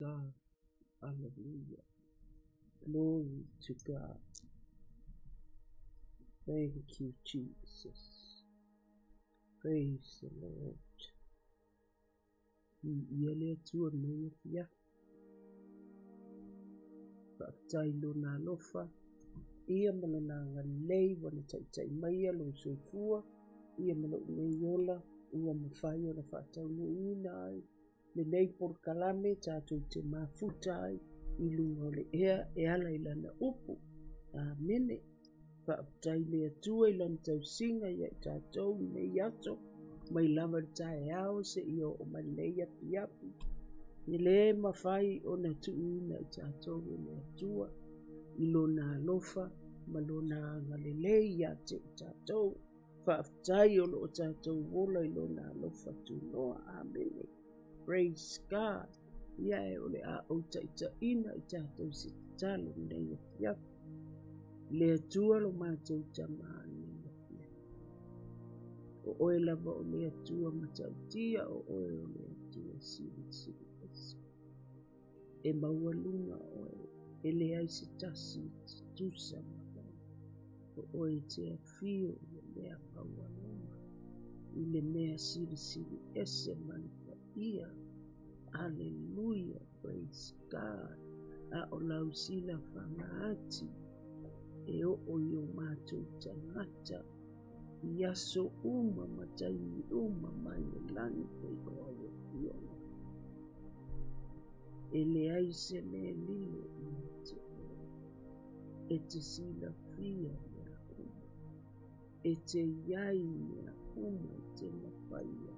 God. Hallelujah. Glory to God. Thank you, Jesus. Praise the Lord. Yele tua me ya. Whaatailo nā lofa. Ia mana nā ngā lei wana taitai mai a lo soifua. Ia mana unei ola. Ua mawhai o na whaatau no ina ai. Le nei por kalame tātou te mafuta ai i lunga o le ea e ala i lana upu. A mene, whaafutai le atua i lana tau singa i tātou i nei ato, mai lava tae ao se i o mai nei api api. Ni le mawhai o na tuina i tātou i le atua, i lona alofa, ma lona ngale lei a te tātou. Whaafutai o lo tātou wola i lona alofa tu noa. Amene. Praise God. Ia e ole a o ta ita ina i tātou si talo nei a fia. Le atua lo mātou ta maa nei a fia. O oe lava o le atua matau tia o oe o le atua siri siri esi. E maua lunga oe e le ai se tasi tusa maa. O oe te a fio le mea paua lunga. I le mea siri siri ese mani ia. Hallelujah, praise God. A o lau sila whangaati e o o i o mātou tangata. I aso uma matai i uma mai e lani pe o awa piona. E le aise me lio i te o. E te sila fia mea uma. E te iai mea uma te mawhaia uma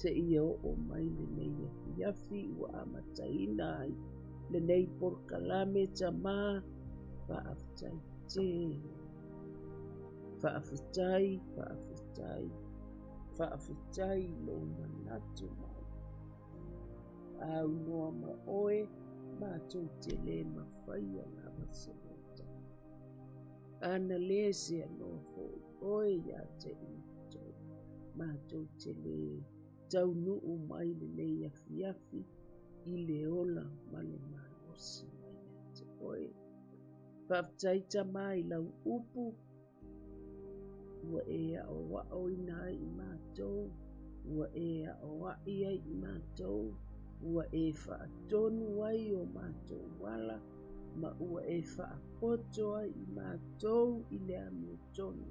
te ia o mai le nei e fiafi ua amataina ai le nei porokalame tamā faafetai te. Faafetai faafetai faafetai lo manatu mai. Aunoa ma oe matou te lē mafaia lava seleta ana lē se anoa foʻi oe iā te itou matou te lē taunuu mai lelei afiafi i le ola ma le malosi mai a te oe faafetai tamā i lau upu ua e aʻoaʻo ina ai i matou ua e aʻoaʻi ai i matou ua e faatonu ai o matou wala ma ua e faapoto ai i matou i le amiotonu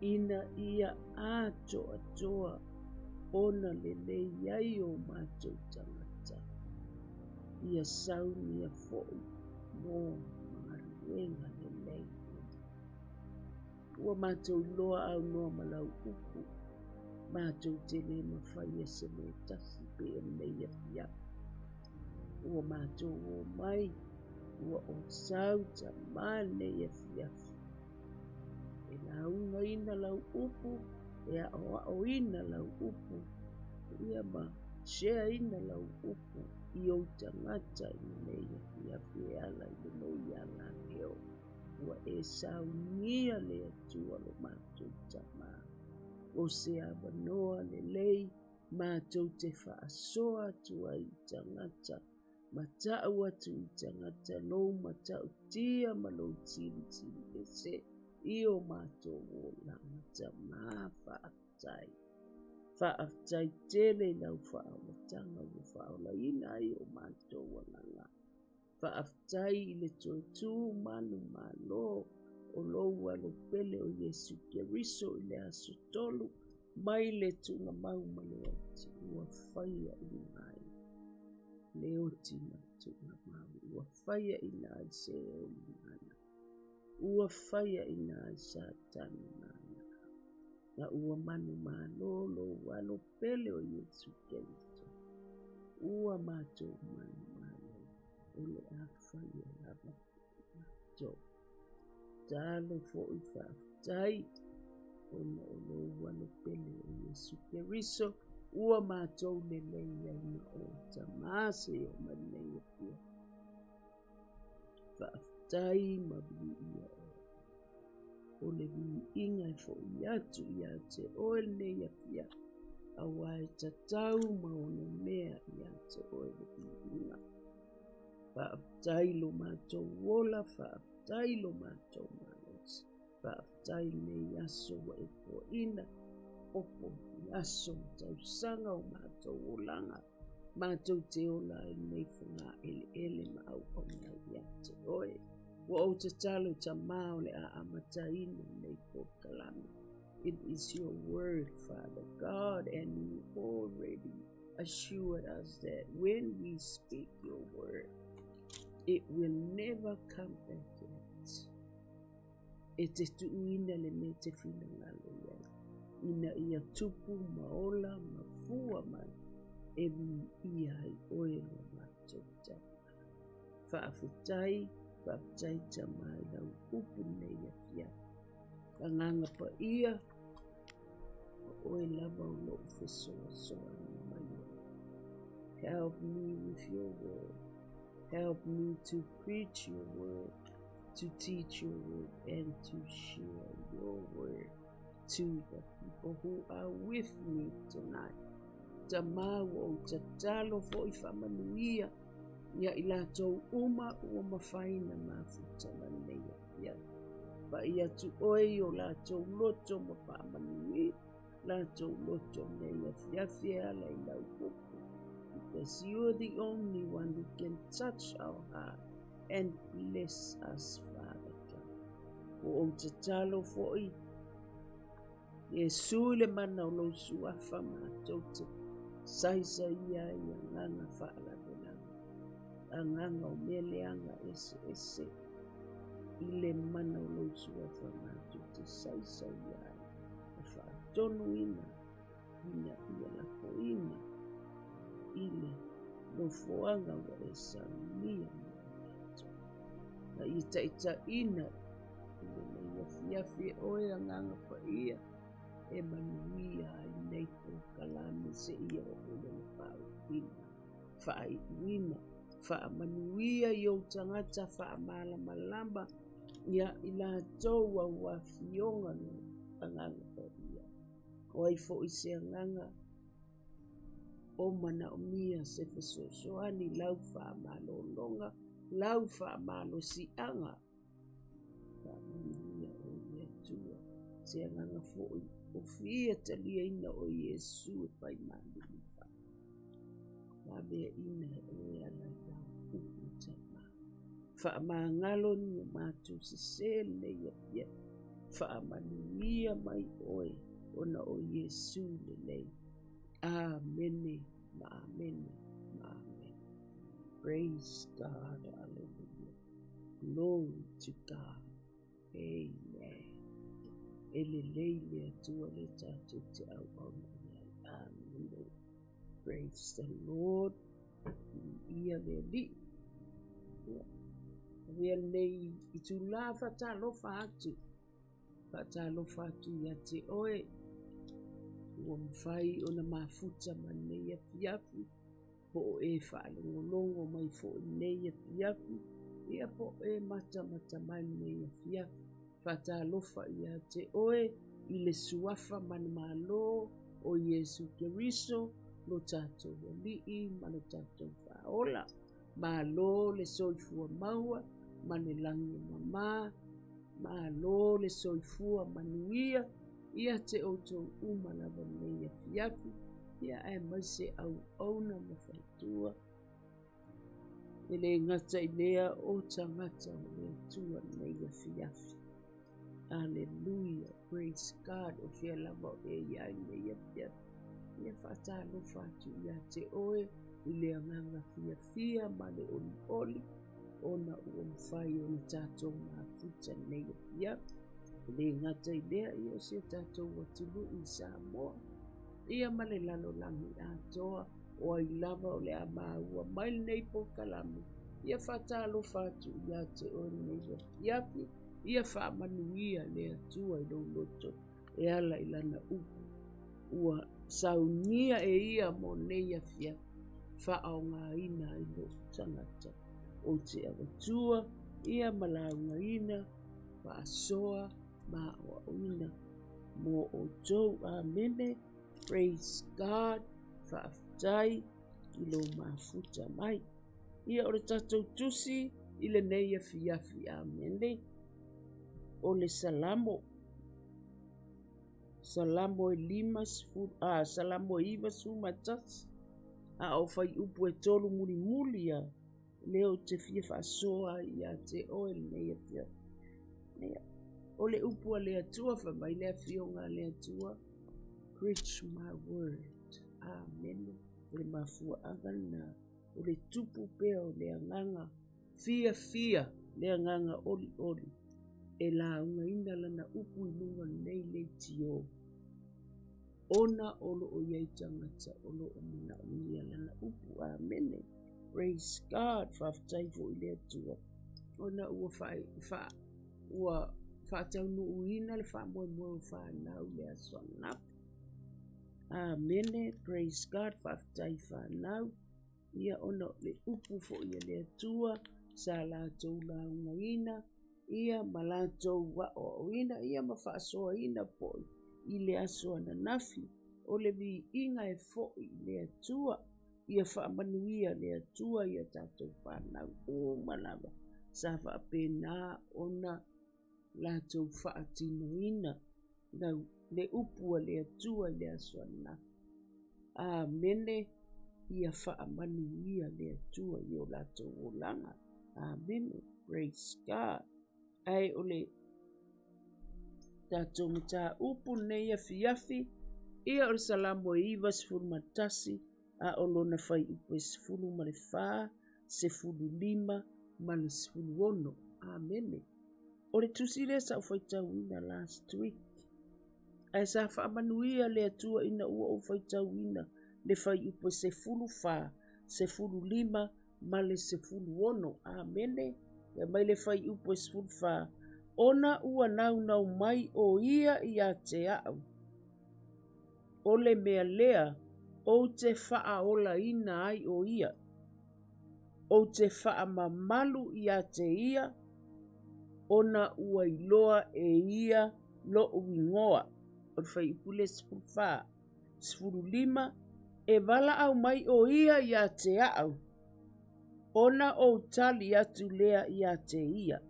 ina ia atoatoa ona lelei ai o matou tagata ia saunia foʻi mo magaluega lelei ua mātou loa au noa malau upu, mātou te le mawhai e se me tasi pe o nei a fia. Ua mātou o mai, ua o sau ta mā nei a fia. E la unga ina lau upu, e a o a o ina lau upu, ia ma shea ina lau upu, i o tangata i nei a fia fia ala i no i ala leo. Ua e sau nia le atua lo mātou ta mā. O se abanoa le lei, mātou te whaasoa tua i tangata, ma tau atu i tangata no ma tau tia ma lo tiri tiri e se i o mātou o langata mā whaatai. Whaatai tele lau whaawatanga o whaola ina i o mātou o langa. Whaatai i le tō tū manu mālo o lou alo pele o Yesu Keriso i le aso tolu mai le tunga mau manu ati ua whaia i ngai. Le oti na tunga mau ua whaia i ngai se o ngana. Ua whaia i ngai sa tani ngana. Na ua manu mālo lo alo pele o Yesu Keriso. Ua mātou manu mālo o le a whaia lava mātou. Talo fo i whaatai ona o lo wano pele o Yesu Keriso ua mātou le lei ai na o ta māse o manei o pia. Whaatai ma vi ia o. O le vi inga i fo i atu i ate o e nei a pia. A wai ta tau ma o na mea i ate o e le vi inga. Whaatai lo mātou wola, whaatai lo mātou manos. Whaatai nei aso wa e ina. Opo i aso tau sanga o mātou o langa. Mātou te ola i nei whunga ele ele ma au o na i oe. Wa o te talo ta mao le a amata ina nei pokalami. It is your word, Father God, and you already assured us that when we speak your word, it will never come back yet. E te tuuina le me te whina ngalo ia. Ina ia tupu maola ma fua mai e ia i oelo mātou tama. Whaafutai, oe lava o. Help me with your word. Help me to preach your word, to teach your word, and to share your word to the people who are with me tonight. Ta mau o ta talo fo i whamanuia, ia i lātou uma ua mawhaina mafuta na neia ia. Pa ia tu oi o lātou loto ma whamanui, lātou loto neia fiafia ala i lau kuku because you're the only one who can touch our heart and bless us, Father God. O o te talo fo'i, e sule mana o lo suafa mātou te saisa ia i a nganga whaala venanga. A nganga o meleanga ese. Ese. I le mana o lo suafa mātou te saisa ia i a whaatonu ina, ina ia la ko ina ile no fuanga wa e samia na i ta i ta ina. Ile na ia fiafi oe a nganga pa ia e manuia i nei po kalame se ia o ule na pau ina faa i wina faa manuia i o tangata faa mala malamba ia i la toua wa fionga no a nganga pa ia o ai fo i se nganga o mana o mia se fesoasoani lau faamalōloga lau faamalo-siʻaga faamanuia o i atua se agaga foʻi o fia taliaina o iesu e pai malilifa fameaʻina e ala faamagalo ni o matou sesē lenei afia faamanuia mai oe ona o iesu lelei Amen. Amen. Amen. Praise God. Hallelujah. Glory to God. Amen. e le lei le atua le tātou te au au na. Amen. Praise the Lord. Ia le li. Ia nei i tu la fata lofa atu. Fata lofa atu ia te oe. Ua mwhai o na mafuta ma nei a fiafi. Po o e whaalongolongo mai fo nei a fiafi. Ia po e mata mata mai nei a fiafi. Fata lofa ia te oe. I le suafa mani malo o Yesu Keriso. Lo tato wali i ma lo tato whaola. Ma lo le soifua maua. Ma le langi mamā. Ma lo le soifua manuia. Ia te outou uma lava nei a fiafi. Ia e maise au auna ma whaitua. E le ngata i lea o tangata o le tua nei a fiafi. Hallelujah. Praise God. O fia lava e ia i fiafi. Ia whata no whatu ia te oe. I le anganga fia fia ma le oli oli. Ona ua mwhai o na tātou ngā futa nei a fiafi le ngata i lea i o se tātou wa tulu i Samoa. Ia ma le lalo langi a toa o ai lava o le a māua mai nei po kalami. Ia whatalo whatu i a te o nei wa fiapi. Ia wha manuia le atua i lo loto e ala i lana upu. Ua saunia e ia mo nei a fiapi. Wha au ngā ina i lo tangata. O te awatua, ia ina, wha ma o mo o tou a praise God whaaftai i lo mafuta mai. Ia o le tatou tusi i le nei a fiafi a mene o le salamo. Salamo e lima a salamo e iva sumatas a o fai upu e tolu muli muli a leo te fia whaasoa i a te oe nei a fiafi o le upu a le atua fa mai le afionga le atua preach my word. Amen. O le mafua agana o le tupu pea o le anganga fia fia le anganga oli oli. E la unga ina lana upu ilunga nei le tio. Ona o yai tangata olo o muna unia lana upu. Amene praise God fa ftai fo ile atua ona ua fa fa ua faataunuuina le faamoemoe fanau le asoanapu amene praise god for faafetai fanau ia ona le upu foʻi e le atua sa latou laugaina ia ma latou aʻoaʻoina ia ma faasoaina foʻi i le aso ananafi o le viiga e foʻi i le ia faamanuia le atua ia tatou fanau uma lava sa faapenā ona latou faatinoina nau le upu a le atua i le asoana amene ia faamanuia le atua i o latou olaga amene praise god. Ae o le tatou mataupu nei afiafi ia o le salamo e iva sefulu matasi a o lona fai upu e sefulu ma le fā sefulu lima ma le sefulu ono. Amene o le tusi lea sa ufaitauina last week. Ae sa faamanuia le atua ina ua ou faitauina le fai upe sefulu fa sefulu lima ma le sefulu ono. Amene ia mai le fai upe sefulu fa ona ua naunau mai o ia iā te a'u. O le mea lea ou te fa'aolaina ai o ia. Ou te fa'amamalu ia te ia. Ona ua iloa e ia lo uingoa o le fai upule sifuru fa sifuru lima e wala au mai o ia ia te au ona o tali atu lea ia te ia.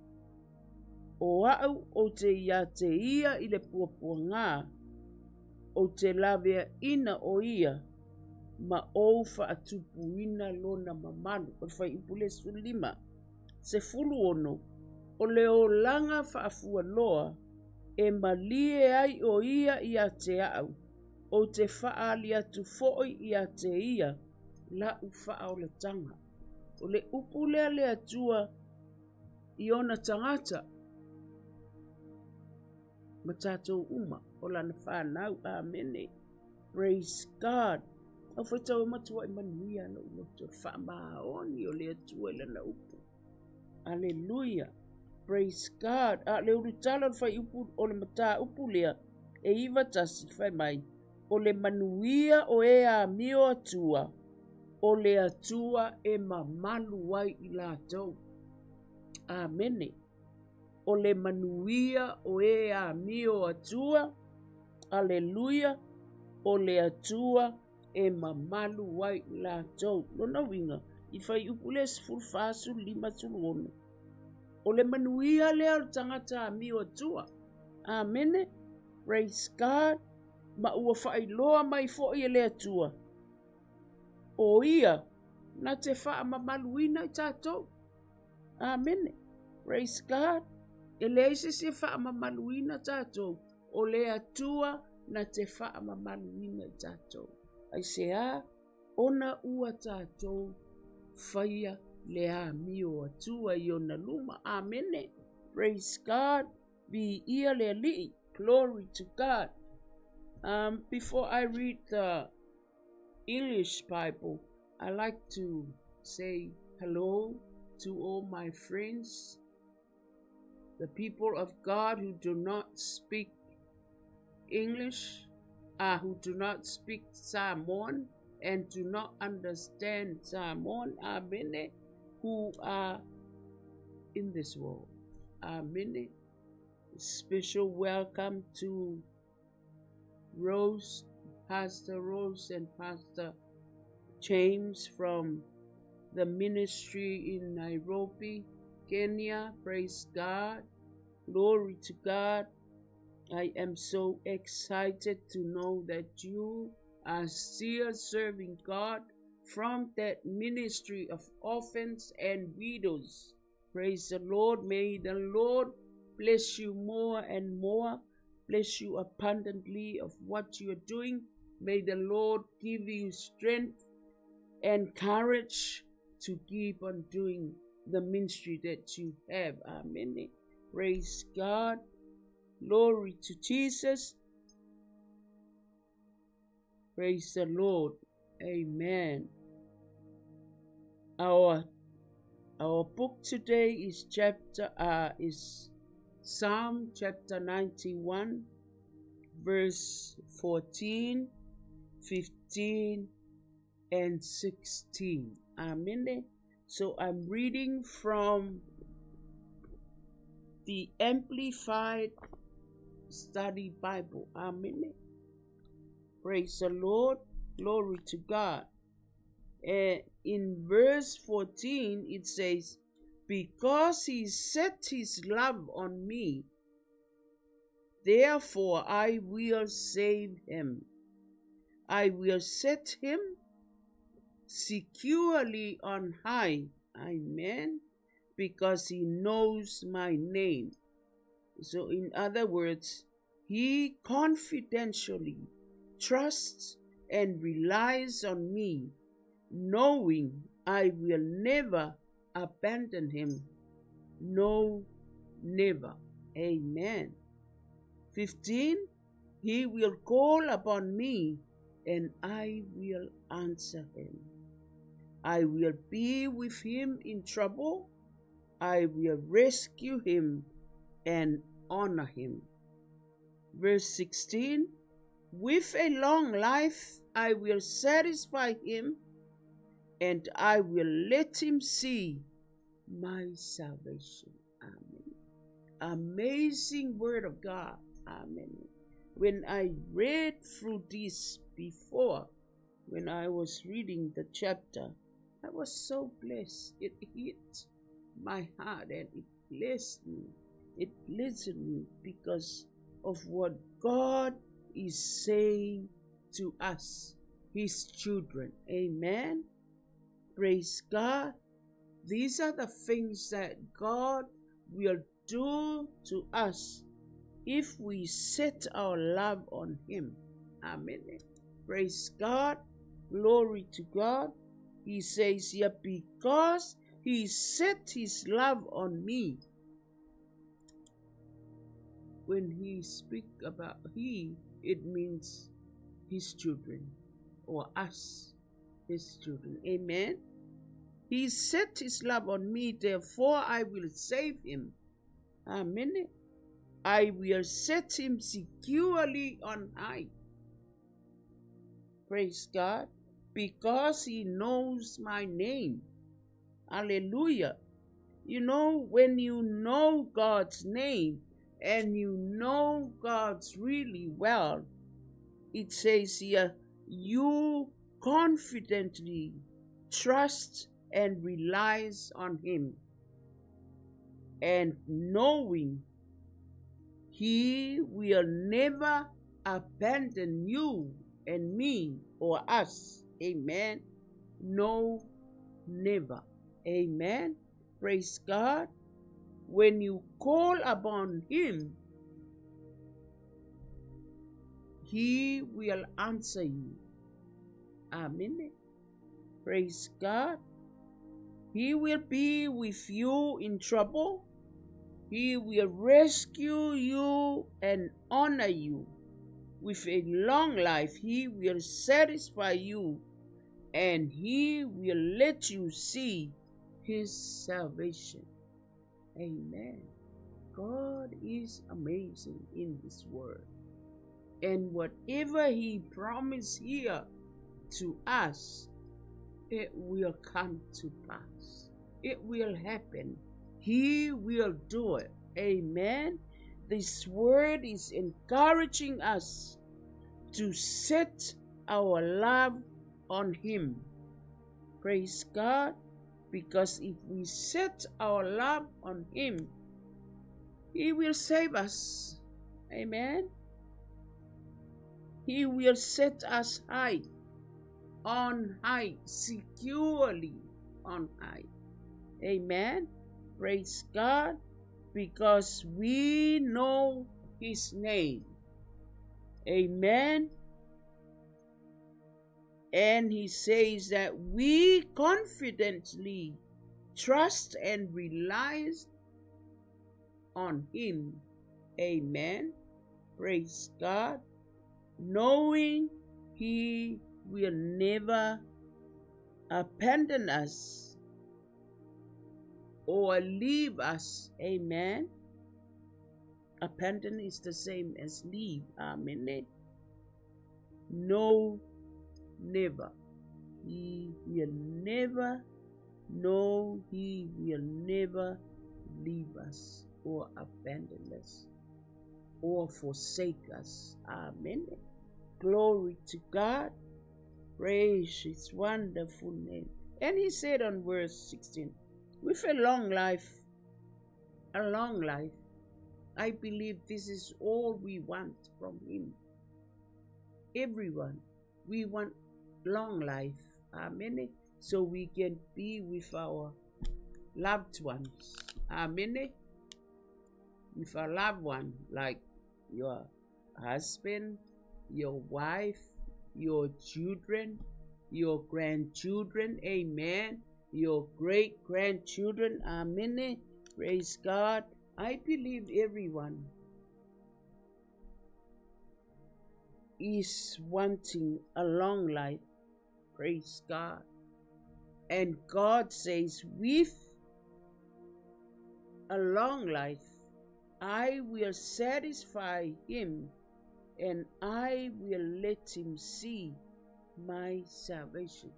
O au o te ia te ia i le puapua ngā. O te lavea ina o ia ma ou fa atupu ina lona mamalu o fa ipule sulima. Se fulu ono o leo langa fa afua loa e malie ai o ia ia te au o te faa li atu foi ia te ia la u faa o le tanga o le upule atua i ona tangata ma tatou uma o lana whanau amene. Praise God. Au whai tau matua i manuia na uloto wha maa o lea tua i lana upu. Hallelujah. Praise God. A le uru tala fai upu o le mata upu lea e iwa tasi fai mai. O le manuia o e a mio atua. O le atua e mamalu wai i la tau. Amene. O le manuia o e a mio atua. Hallelujah. O le atua e mamalu wai i la tau. Lona winga. I whai upu le sifuru fasu lima tulu ono. O le manuia le al tangata a mio atua. Amene. Praise God. Ma ua whai loa mai fo i le atua. O ia. Na te wha mamaluina i tātou. Amen. Praise God. E le ise se wha mamaluina tātou. O le atua na te wha mamaluina i tātou. Ai se a, ona ua tātou whaia le a mio atua i ona luma. Amen. Praise God. Be ia le li. Glory to God. Um, before I read the English Bible, I like to say hello to all my friends, the people of God who do not speak English, uh, who do not speak Samoan and do not understand Samoan, Amen, who are in this world. Amen. Special welcome to Rose, Pastor Rose, and Pastor James from the ministry in Nairobi, Kenya. Praise God. Glory to God. I am so excited to know that you are still serving God from that ministry of orphans and widows. Praise the Lord. May the Lord bless you more and more. Bless you abundantly of what you are doing. May the Lord give you strength and courage to keep on doing the ministry that you have. Amen. Praise God. Glory to Jesus. Praise the Lord. Amen. Our our book today is chapter uh, is Psalm chapter 91 verse 14, 15 and 16. Amen. So I'm reading from the Amplified Study Bible. Amen. Praise the Lord. Glory to God. And in verse 14, it says, Because he set his love on me, therefore I will save him. I will set him securely on high. Amen. Because he knows my name. So, in other words, he confidentially trusts and relies on me, knowing I will never abandon him. No, never. Amen. 15. He will call upon me and I will answer him. I will be with him in trouble. I will rescue him and honor him. Verse 16 With a long life I will satisfy him and I will let him see my salvation. Amen. Amazing word of God. Amen. When I read through this before, when I was reading the chapter, I was so blessed. It hit my heart and it blessed me. It blessed me because of what God is saying to us, His children. Amen. Praise God. These are the things that God will do to us if we set our love on Him. Amen. Praise God. Glory to God. He says here, because he set his love on me, when he speak about he, it means his children or us, his children. Amen. He set his love on me, therefore I will save him. Amen. I will set him securely on high. Praise God. Because he knows my name. Hallelujah. You know, when you know God's name and you know God's really well, it says here, you confidently trust and relies on him and knowing he will never abandon you and me or us. Amen. No, never. Amen. Praise God. When you call upon Him, He will answer you. Amen. Praise God. He will be with you in trouble. He will rescue you and honor you. With a long life, He will satisfy you and He will let you see His salvation. Amen. God is amazing in His Word. And whatever He promised here to us, it will come to pass. It will happen. He will do it. Amen. This word is encouraging us to set our love on Him. Praise God. Because if we set our love on Him, He will save us. Amen. He will set us high, on high, securely on high. Amen. Praise God. Because we know His name. Amen. And he says that we confidently trust and rely on him. Amen. Praise God. Knowing he will never abandon us or leave us. Amen. Abandon is the same as leave. Amen. No never. He will never, no, he will never leave us or abandon us or forsake us. Amen. Glory to God. Praise his wonderful name. And he said on verse 16, with a long life, a long life, I believe this is all we want from him. Everyone, we want long life. Amen. So we can be with our loved ones. Amen. With a loved one, like your husband, your wife, your children, your grandchildren. Amen. Your great grandchildren. Amen. Praise God. I believe everyone is wanting a long life Praise God. And God says, with a long life, I will satisfy him and I will let him see my salvation.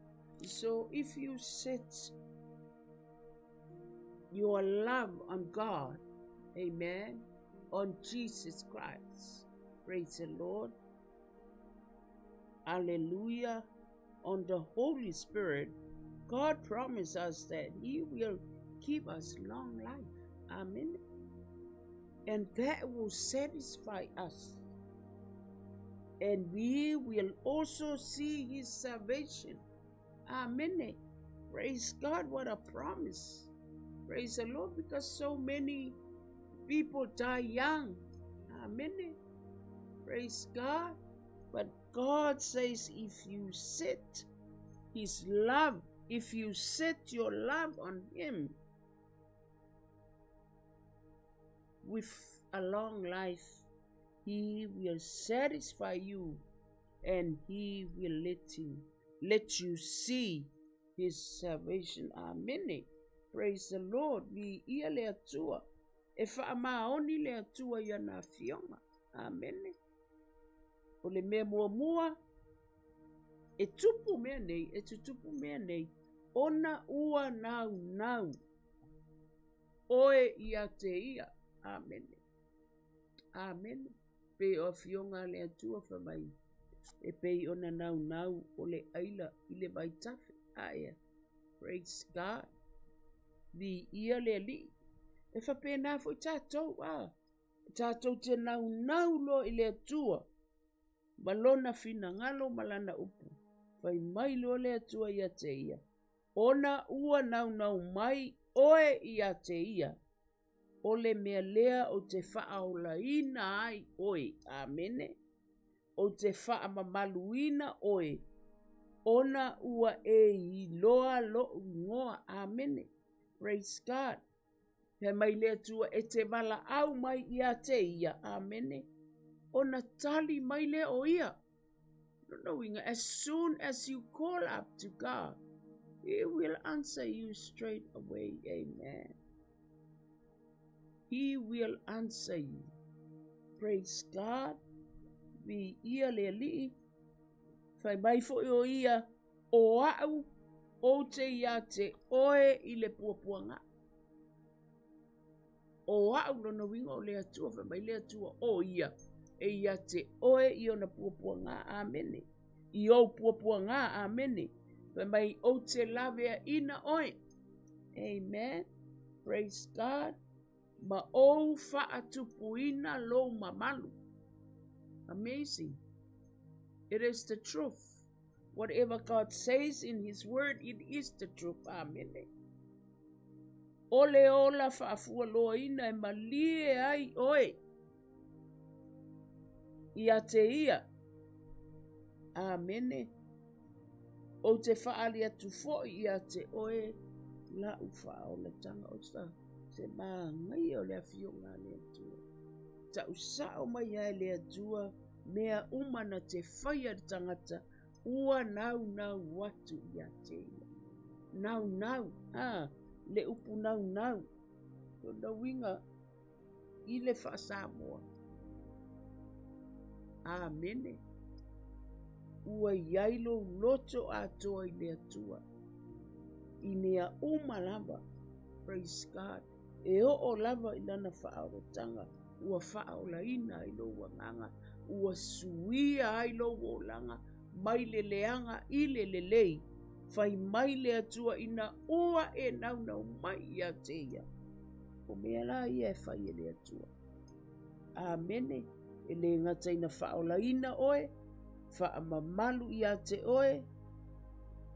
So if you set your love on God, amen, on Jesus Christ, praise the Lord, hallelujah on the Holy Spirit, God promised us that He will keep us long life. Amen. And that will satisfy us. And we will also see His salvation. Amen. Praise God, what a promise. Praise the Lord, because so many people die young. Amen. Praise God. But God says if you set His love, if you set your love on Him with a long life. He will satisfy you and he will let you let you see his salvation. Amen. Praise the Lord. Vi ia le atua. E wha maoni le atua ia. Amen. O le mea mua mua. E tupu mea nei. E tupu mea nei. Ona ua nau. Oe ia te ia. Amen. Amen. Pe o fionga le atua mai. E pei ona nau o le aila i le vai tafe. Aia. Praise God. Vi ia le li. E wha pēnā fo i tātou. Ah. Tātou te nau nau lo i le atua. Malona fina ngalo malana upu. Fai mai lo atua ia te ia. Ona ua nau nau mai oe ia te ia. O le mea lea o te ai oe. Amene. O te wha mamaluina oe ona ua e loa lo ngoa. Amene. Praise God. He mai lea tua e te mala au mai ia te ia. Amene. Ona tali mai lea o ia. No, no, inga. As soon as you call up to God, He will answer you straight away. Amen. He will answer you. Praise God. Vi ia le li fai mai fo o ia o au o te ia te oe i le puapuanga. O au no no winga o le atua fai mai le atua o ia e ia te oe i o na puapuanga amene. I o puapuanga amene. Fai mai o te lavea ina oe. Amen. Praise God. Ma o fa atupu ina lo mamalu. Amazing. It is the truth. Whatever God says in His Word, it is the truth. Amen. Ole ola whaafua loa ina e malie ai oe. Ia te ia. Amen. O te whaali atu fo ia te oe la ufa o le tanga o sta. Se maa ngai o le afio ngā le atua. Ta usao mai ai le atua mea umana te whaia tangata ua nau nau watu i a te ia. Nau nau, ah, le upu nau nau. Ko na winga i le whaasamoa. Amene. Ua iailo loto atoa i le atua. I mea uma lava. Praise God. E o o lava i lana whaarotanga. Ua whaola ina i lo wanganga ua suia ai lo o langa mai le leanga i le le lei fai mai le atua ina ua e nau nau mai ia te ia o mea la ia e fai e le atua amene e le ngata ina faola ina oe fa mamalu ia te oe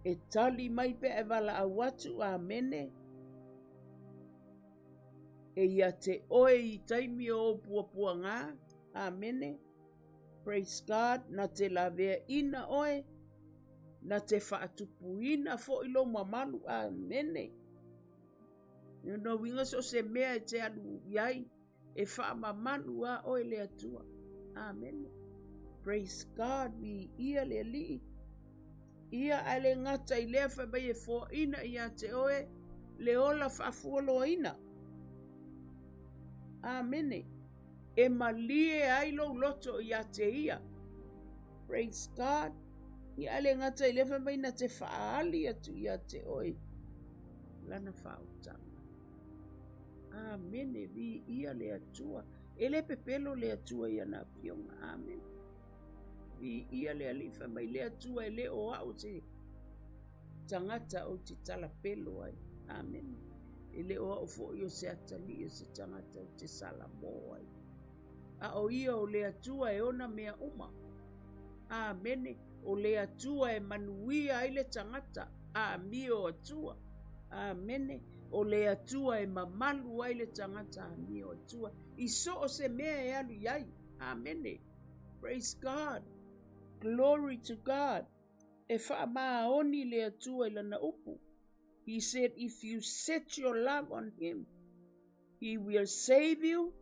e tali mai pe e wala a watu amene e ia te oe i taimi o pua pua ngā amene Praise God, na te lavea ina oe, na te whaatupu ina fo ilo mamalu, amene. You know, winga so se mea e te anu iai, e wha mamanu a oe le atua. Amen. Praise God, vi ia le li. Ia ale ngata i lea wha bai e ina ia te oe, le ola wha fuolo ina. Amene e malie ai lo loto i a te ia. Praise God. I ale ngata i lefa mai na te whaali atu i a te oi. Lana whautanga. Amen. Vi ia le atua. E le pepelo le atua ia na apioga Amen. i ia le alifa mai le atua e lē o au te tagata o te talapelo ai. Amen. E le o au fo i o se atalii o se tagata o te salamo ai a o ia o le atua e ona mea uma. amene o le atua e manuia ai le tagata a mi o atua. amene o le atua e mamalu ai le tagata a mi o atua. I so o se mea e alu iai. A mene. Praise God. Glory to God. E wha maa oni le atua i lana upu. He said, if you set your love on him, he will save you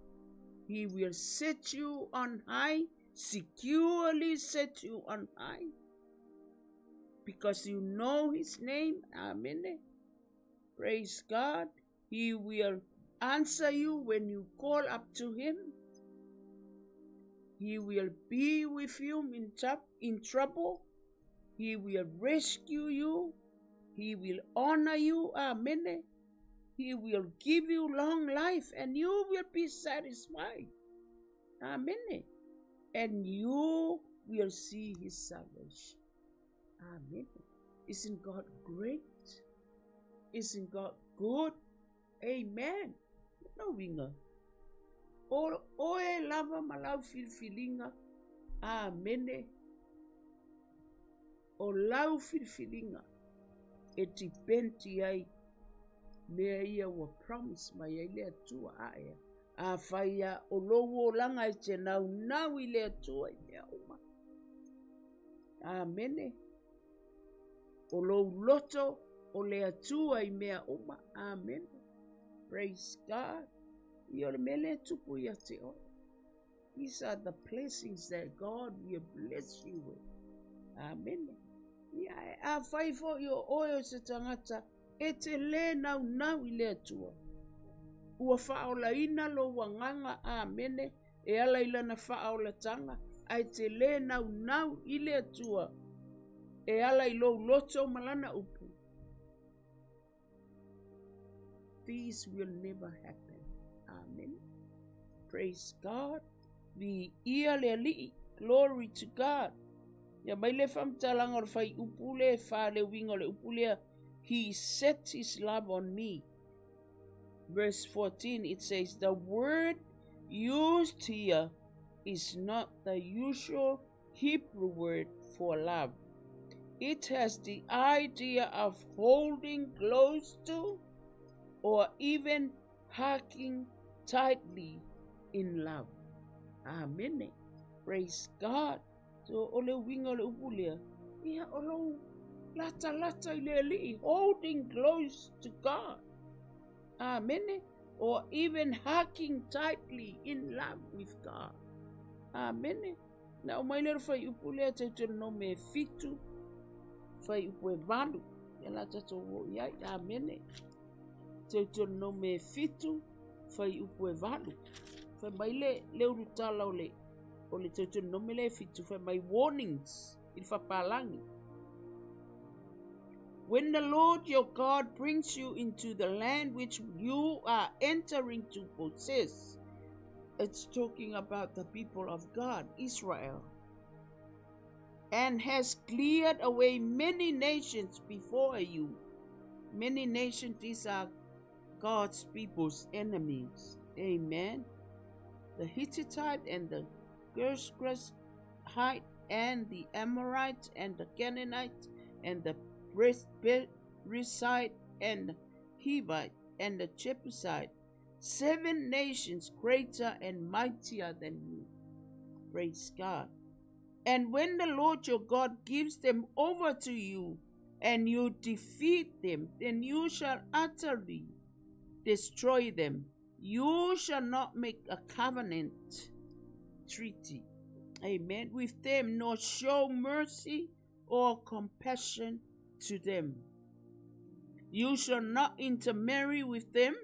He will set you on high, securely set you on high. Because you know his name. Amen. Praise God. He will answer you when you call up to him. He will be with you in, in trouble. He will rescue you. He will honor you. Amen. He will give you long life and you will be satisfied. Amen. And you will see his salvation. Amen. Isn't God great? Isn't God good? Amen. No winga. O, o e lava malau filfilinga. Amen. O lau filfilinga. E ti penti ai. Mea ia wa promise mai ai lea tua aia. A whaia o lowo langa i te nau nau i lea tua i mea uma. Amen. O lou loto o lea tua i mea uma. Amen. Praise God. I le i. These are the blessings that God will bless you with. Amen. E a whaifo i o oio se tangata e te le nau nau i lea tua. Ua whaola ina lo wanganga amene e ala ilana whaola tanga ai te le nau nau i lea tua e ala i lo loto malana upu. These will never happen. Amen. Praise God. Le li. Glory to God. Ya mai le fam talanga o fai upule fa le wingo le upule. He set his love on me. Verse 14 it says the word used here is not the usual Hebrew word for love. It has the idea of holding close to or even hugging tightly in love. Amen. Praise God. So ole winga le upulia. Ia olo lata lata ile li holding close to God. Amen. Or even hugging tightly in love with God. Amen. Na o mai lero fai upulia te te no me fitu. Fai upu e valu. Ia tato wo iai. Amen. Te te no me fitu. Fai upu e valu. Fai mai le leu tala o le. O le te te no me le fitu. Fai mai warnings. When the Lord your God brings you into the land which you are entering to possess, it's talking about the people of God, Israel, and has cleared away many nations before you. Many nations, these are God's people's enemies. Amen. The Hittite and the Girgashite and the Amorite and the Canaanite and the Reside and the Hivite and the Jebusite, seven nations greater and mightier than you. Praise God. And when the Lord your God gives them over to you, and you defeat them, then you shall utterly destroy them. You shall not make a covenant treaty, amen, with them, nor show mercy or compassion to them. You shall not intermarry with them.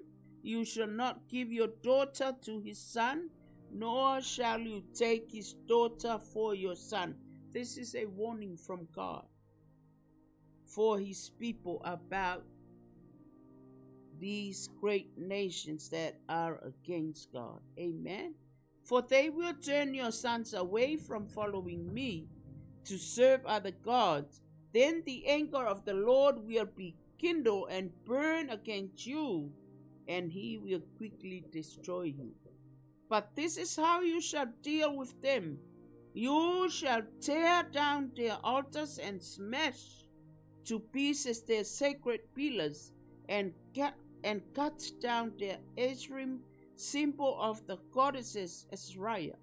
You shall not give your daughter to his son, nor shall you take his daughter for your son. This is a warning from God for his people about these great nations that are against God. Amen. For they will turn your sons away from following me to serve other gods then the anger of the Lord will be kindled and burn against you, and he will quickly destroy you. But this is how you shall deal with them. You shall tear down their altars and smash to pieces their sacred pillars and cut, and cut down their Asherim, symbol of the goddesses Asherah,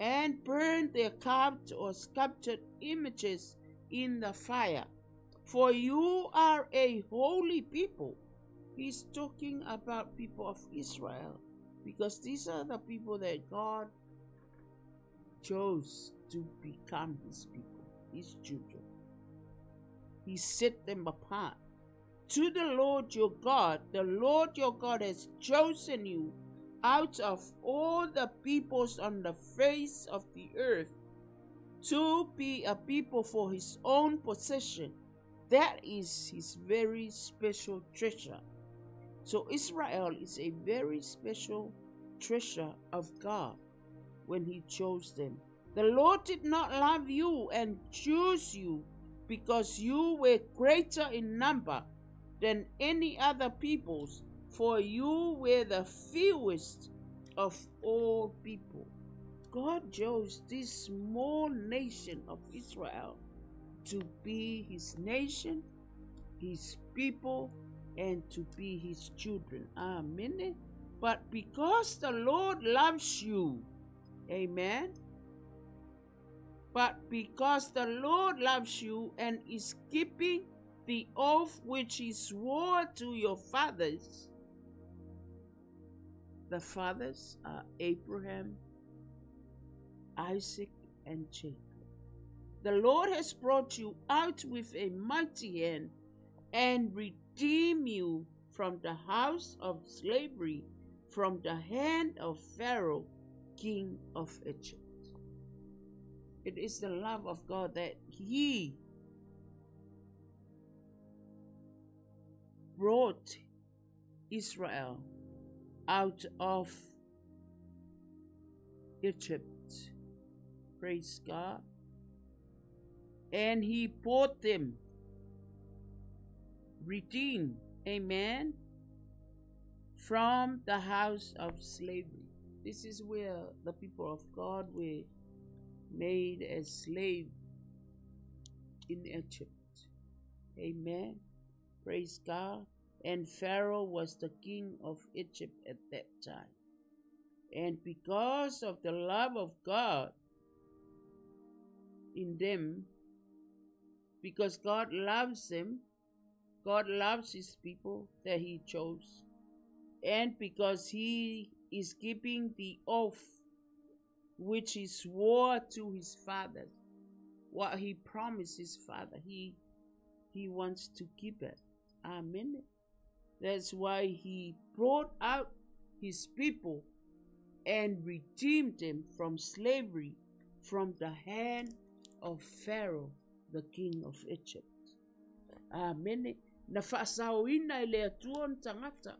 and burn their carved or sculptured images in the fire. For you are a holy people. He's talking about people of Israel. Because these are the people that God chose to become his people, his children. He set them apart. To the Lord your God, the Lord your God has chosen you out of all the peoples on the face of the earth to be a people for his own possession. That is his very special treasure. So Israel is a very special treasure of God when he chose them. The Lord did not love you and choose you because you were greater in number than any other peoples, for you were the fewest of all people. God chose this small nation of Israel to be his nation, his people, and to be his children. Amen. But because the Lord loves you, amen. But because the Lord loves you and is keeping the oath which he swore to your fathers, the fathers are Abraham, Isaac, and Jacob. The Lord has brought you out with a mighty hand and redeemed you from the house of slavery, from the hand of Pharaoh, king of Egypt. It is the love of God that He brought Israel out of Egypt. Praise God. And he bought them, redeemed, amen, from the house of slavery. This is where the people of God were made as slaves in Egypt. Amen. Praise God. And Pharaoh was the king of Egypt at that time. And because of the love of God in them, because God loves them, God loves his people that he chose, and because he is keeping the oath which he swore to his father, what he promised his father, he he wants to keep it. Amen. That's why he brought out his people and redeemed them from slavery from the hand of Pharaoh, the king of Egypt. Amen. Na whaasauina i le atua tangata.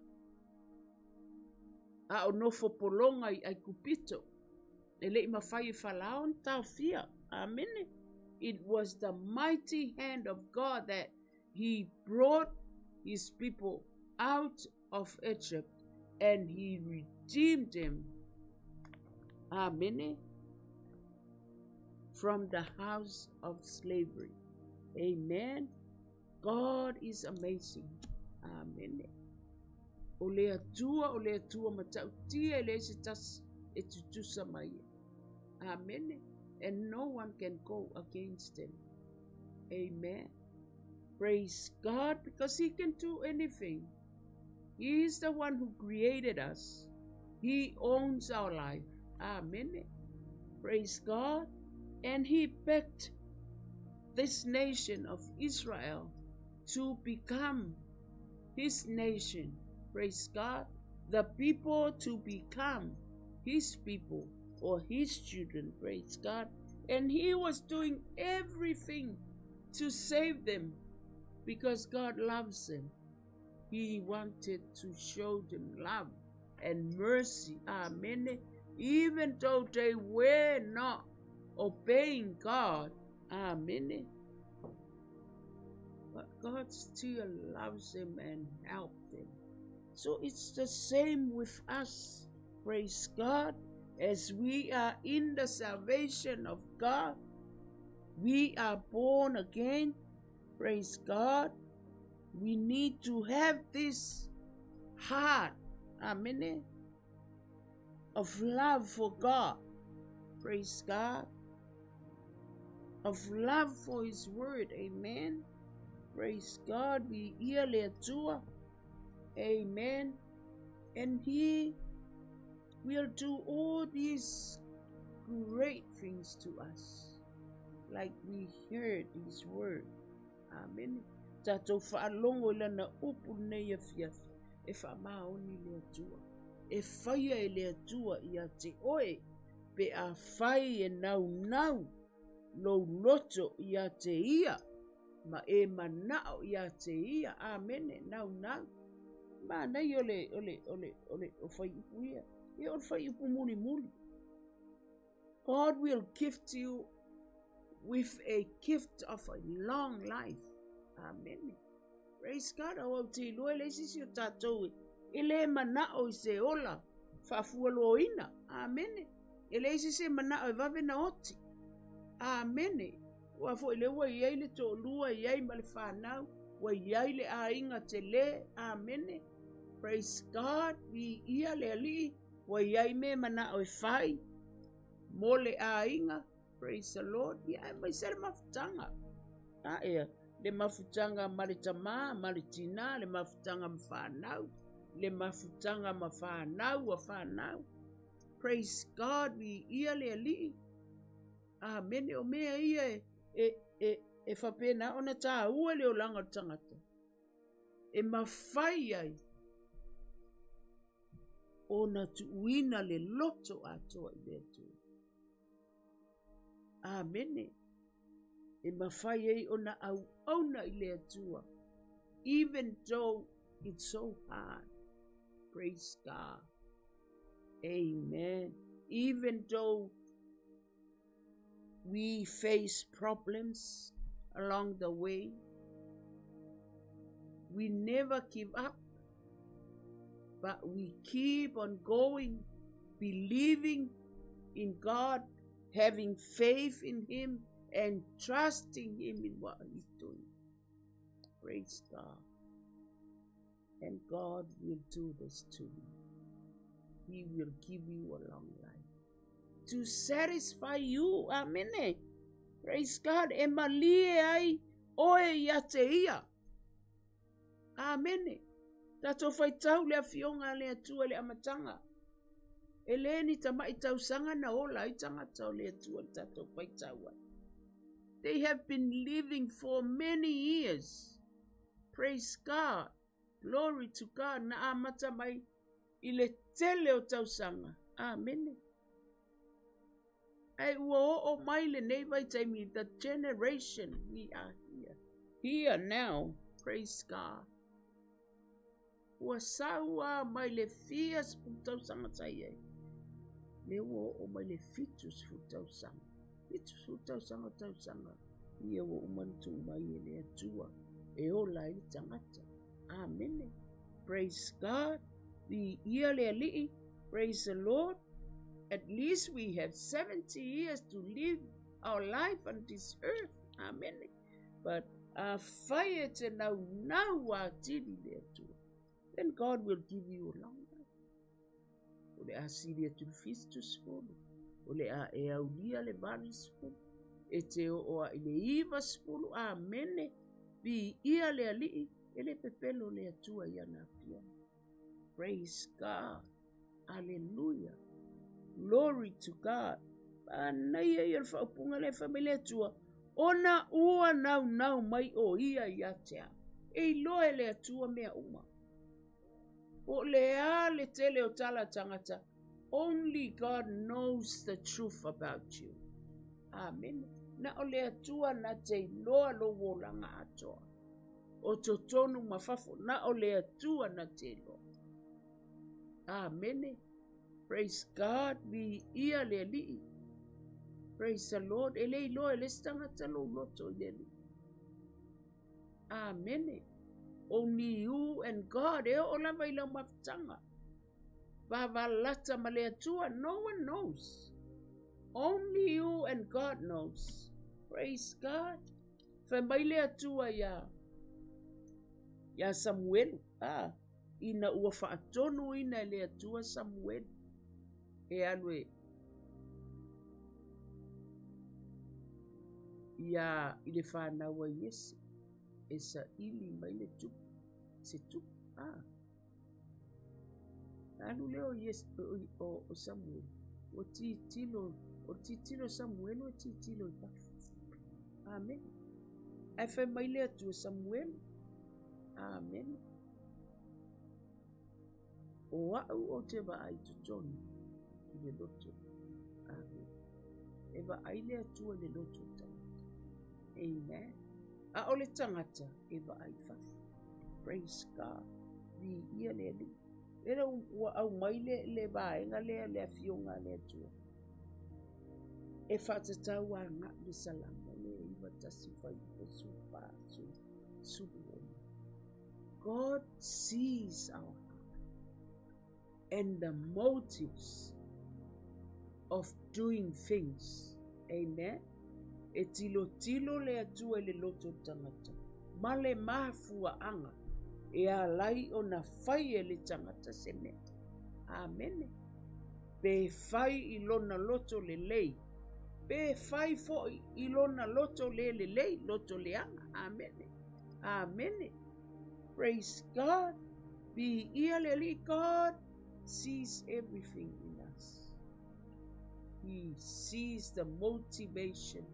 A o nofo polonga i ai kupito. E le ima whai whalaon tau fia. Amen. It was the mighty hand of God that he brought his people out of Egypt and he redeemed them. Amen. From the house of slavery. Amen. God is amazing. Amen. O le atua, o le atua matau tia le se tas e tutusa mai. Amen. And no one can go against them. Amen. Praise God because He can do anything. He is the one who created us. He owns our life. Amen. Praise God. And He picked this nation of Israel to become His nation. Praise God. The people to become His people or His children. Praise God. And He was doing everything to save them because God loves them. He wanted to show them love and mercy. Amen. Even though they were not obeying God. Amen. But God still loves them and helps them. So it's the same with us. Praise God. As we are in the salvation of God, we are born again Praise God. We need to have this heart, amen, of love for God. Praise God. Of love for His Word, amen. Praise God. We hear to Amen. And He will do all these great things to us, like we heard His word. Amen. Tātou whaalongo i lana upu nei a fiafi, e whaamaoni le atua. E whaia e le atua i a te oe, pe a whai e nau nau, lo loto i a te ia, ma e manao i a te ia, amene, nau nau. Ma nei ole, ole, ole, ole, o whai upu ia, ia o whai upu muni muni. God will gift you with a gift of a long life. Amen. Praise God. Au te lua le sisi o tātou e le mana o i se ola whafua loina. Amen. E le sisi mana o i vave na oti. Amen. Ua fo i le ua iai le tō lua iai ma whanau. Ua iai le a inga te le. Amen. Praise God. Vi ia le ali. Ua iai me mana o i whai. Mo le a inga. Praise the Lord. Ia mai sere mafutanga. Ah, ea. le mafutanga ma le tamā ma le mafutanga ma whanau le mafutanga ma whanau a whanau praise God vi ia le ali amen o mea ia e e e, e whapena ona tā ua le o langa tangata e mawhai ai ona tu uina le loto atoa i le atu amen e mawhai ei ona au auna i le atua. Even though it's so hard. Praise God. Amen. Even though we face problems along the way, we never give up, but we keep on going, believing in God, having faith in Him, and trusting Him in what He's doing. Praise God. And God will do this to you. He will give you a long life to satisfy you. Amen. Praise God. Malie ai oe ia te ia. Amen. Tato fai tau le fionga le atua. E le ni i na ola i tanga tau le atua tato fai tau ai. They have been living for many years. Praise God. Glory to God. Na amata mai i le tele o. Amen. Ai ua o o mai le nei the generation we are here. Here now. Praise God. Ua saua mai le fias pu tausanga ai. Le ua o mai le fitus fu tausanga. It's fu tausanga tausanga. Ia ua umantu mai e le atua. E o lai tangata. Amen. Praise God. The ia le ali'i. Praise the Lord. At least we have 70 years to live our life on this earth. Amen. But a fire te nau nau a tiri le atua. Then God will give you a long le a siri atu fistus folo. o le a e au lia le mali spulu. E te o oa i le iwa spulu a mene bi ia le alii e le pepelo le atua ia na pia. Praise God. Hallelujah. Glory to God. Ana ia ia le whaupunga le familia atua. Ona ua nau nau mai o ia ia tea. E loe le atua mea uma. O le a le tele o tala tangata. Only God knows the truth about you. Amen. Na o le atua na te loa lo wolanga atoa. O to tonu mafafo na o le atua na te loa. Amen. Praise God. Vi ia le li. Praise the Lord. E le loa le stanga talo loto le li. Amen. Only you and God. E o lava ila mafutanga. Vavalata Maleatua, no one knows. Only you and God knows. Praise God. Famaileatua ya ya Samuel. Ah, ina ua whaatonu ina le atua Samuel. E alwe. Ia ile whanawa Yesi. E sa ili mai le. Se tupu. Ah. Alu leo yes o, o, o Samuel. O titilo, o titilo Samuel o titilo i. Amen. Ai fai mai lea tu Samuel. Amen. O au o te wa ai tu John. I le loto. Amen. E wa ai lea tu le loto tangata. Amen. A o le tangata e wa ai. Praise God. Vi ia le li. Era ua au mai le le vaenga le le afionga le atua. E whatatau a ngā le salama le iwa tasi whai o su pā su su God sees our and the motives of doing things. Amen. E tilo tilo le atua le loto tangata. Ma le mafua anga e a lai o na fai e le tangata se me. Amen. Pe fai i lona loto le lei. Pe fai fo i lona loto le le lei, loto le anga. Amen. Amen. Praise God. Be early God sees everything in us. He sees the motivation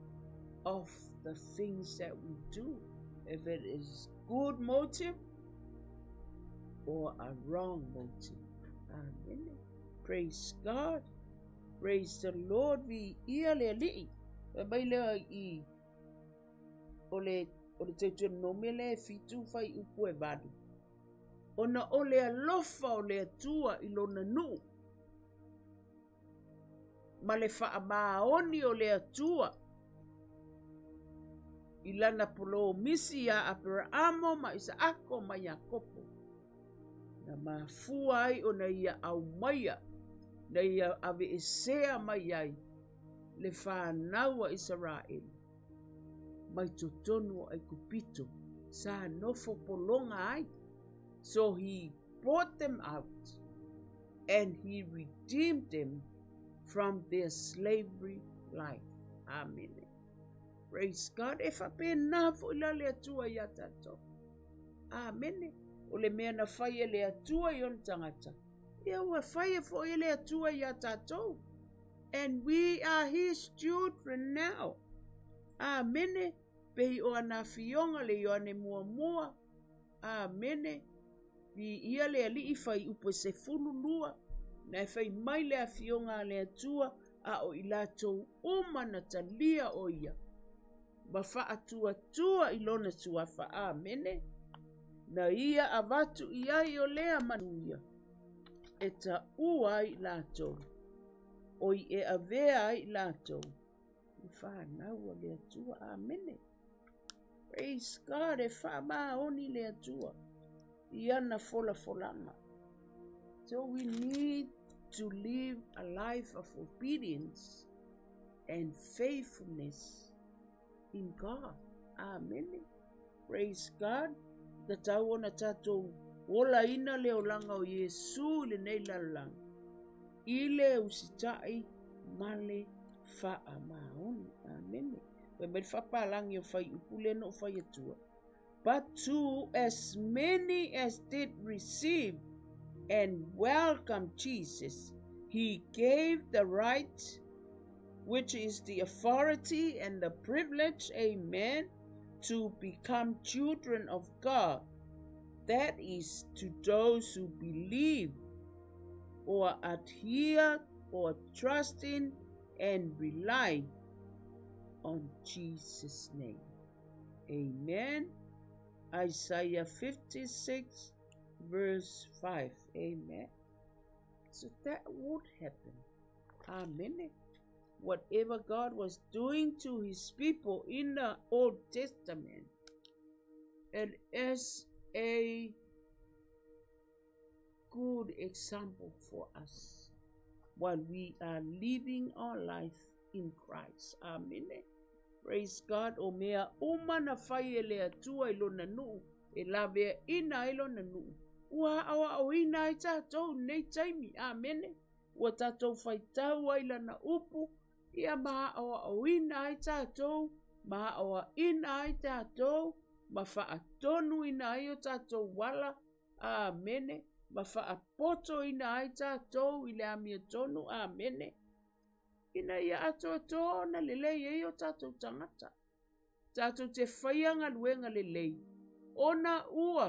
of the things that we do. If it is good motive, or a wrong motive. Amen. Praise God. Praise the Lord. Vi ia le li. Mai le i o le o le te no me le fitu fai upu e vadu. Ona o le alofa o le atua i lona nu. Ma le wha maoni o le atua. I lana polo misi a Abrahamo ma isa ako ma Yakopo na mafua ai o na ia au maia, na ia ave e sea mai ai, le whanau a Israel. Mai to tonu ai kupito, sa nofo polonga ai. So he brought them out, and he redeemed them from their slavery life. Amen. Praise God. E fa pe na fo ila le atua ia tato. Amen o le mea na whai e le atua i on tangata. Ia ua whai e fo e le atua i a tātou. And we are his children now. Amene. Pehi o ana fionga le i ane mua mua. Amene. Vi ia le ali i whai upo se fulu lua. Na e whai mai le a fionga le atua a o i lātou uma na talia o ia. Ma wha atua tua i lona tuafa. Amene. Amene na ia a watu i ai o lea manuia. E ta ua ai lato. O i e a vea ai lato. I whanau a lea tua. Amene. Praise God. E wha maa oni lea tua. I ana fola folanga. So we need to live a life of obedience and faithfulness in God. Amen. Praise God. na tau ona tatou ola ina le olanga o Yesu le nei lalanga. I le usita'i ma le fa'a maoni. Amene. Koe mai whapalangi o whai upule no whai atua. But to as many as did receive and welcome Jesus, he gave the right, which is the authority and the privilege, amen, to become children of God. That is to those who believe or adhere or trust in and rely on Jesus' name. Amen. Isaiah 56, verse 5. Amen. So that would happen. Amen whatever God was doing to his people in the Old Testament. And as a good example for us while we are living our life in Christ. Amen. Praise God. O mea uma na whai e lea tua ilo nuu. E la ina ilo na nuu. Ua awa o ina i tātou nei taimi. Amen. Ua tātou whai tau aila na upu ia ma o o ina ai tātou, ma o ina ai tātou, ma wha tonu ina ai o tātou wala, a mene, ma whaapoto ina ai tātou i le amia tonu a mene. Ina ia ato ato na le lei o tātou tangata. Tātou te whaianga luenga lelei. Ona ua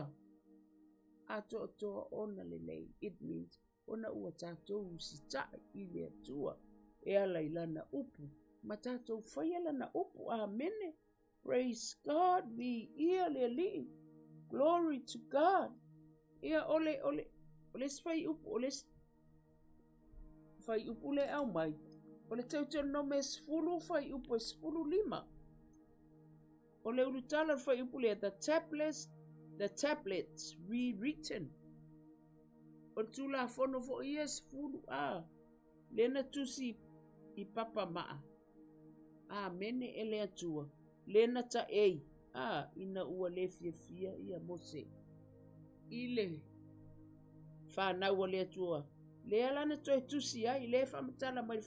ato ato ona lelei. It means ona ua tātou usita i le atua. E ala ilana upu. Ma tātou whaiala na upu a mene. Praise God, we ia le li. Glory to God. Ia ole ole ole sfai upu ole fai upu le au mai. Ole tau tau no me sfulu fai upu e sfulu lima. Ole ulu tala fai upu le the tablets, the tablets rewritten. Ole tula fono fo ia sfulu a. Lena tusi i papa maa. A mene ele atua. Lena ta ei. A ina ua le fia fia ia mose. Ile le atua. Le alana toi tusi ai, le whamatala mai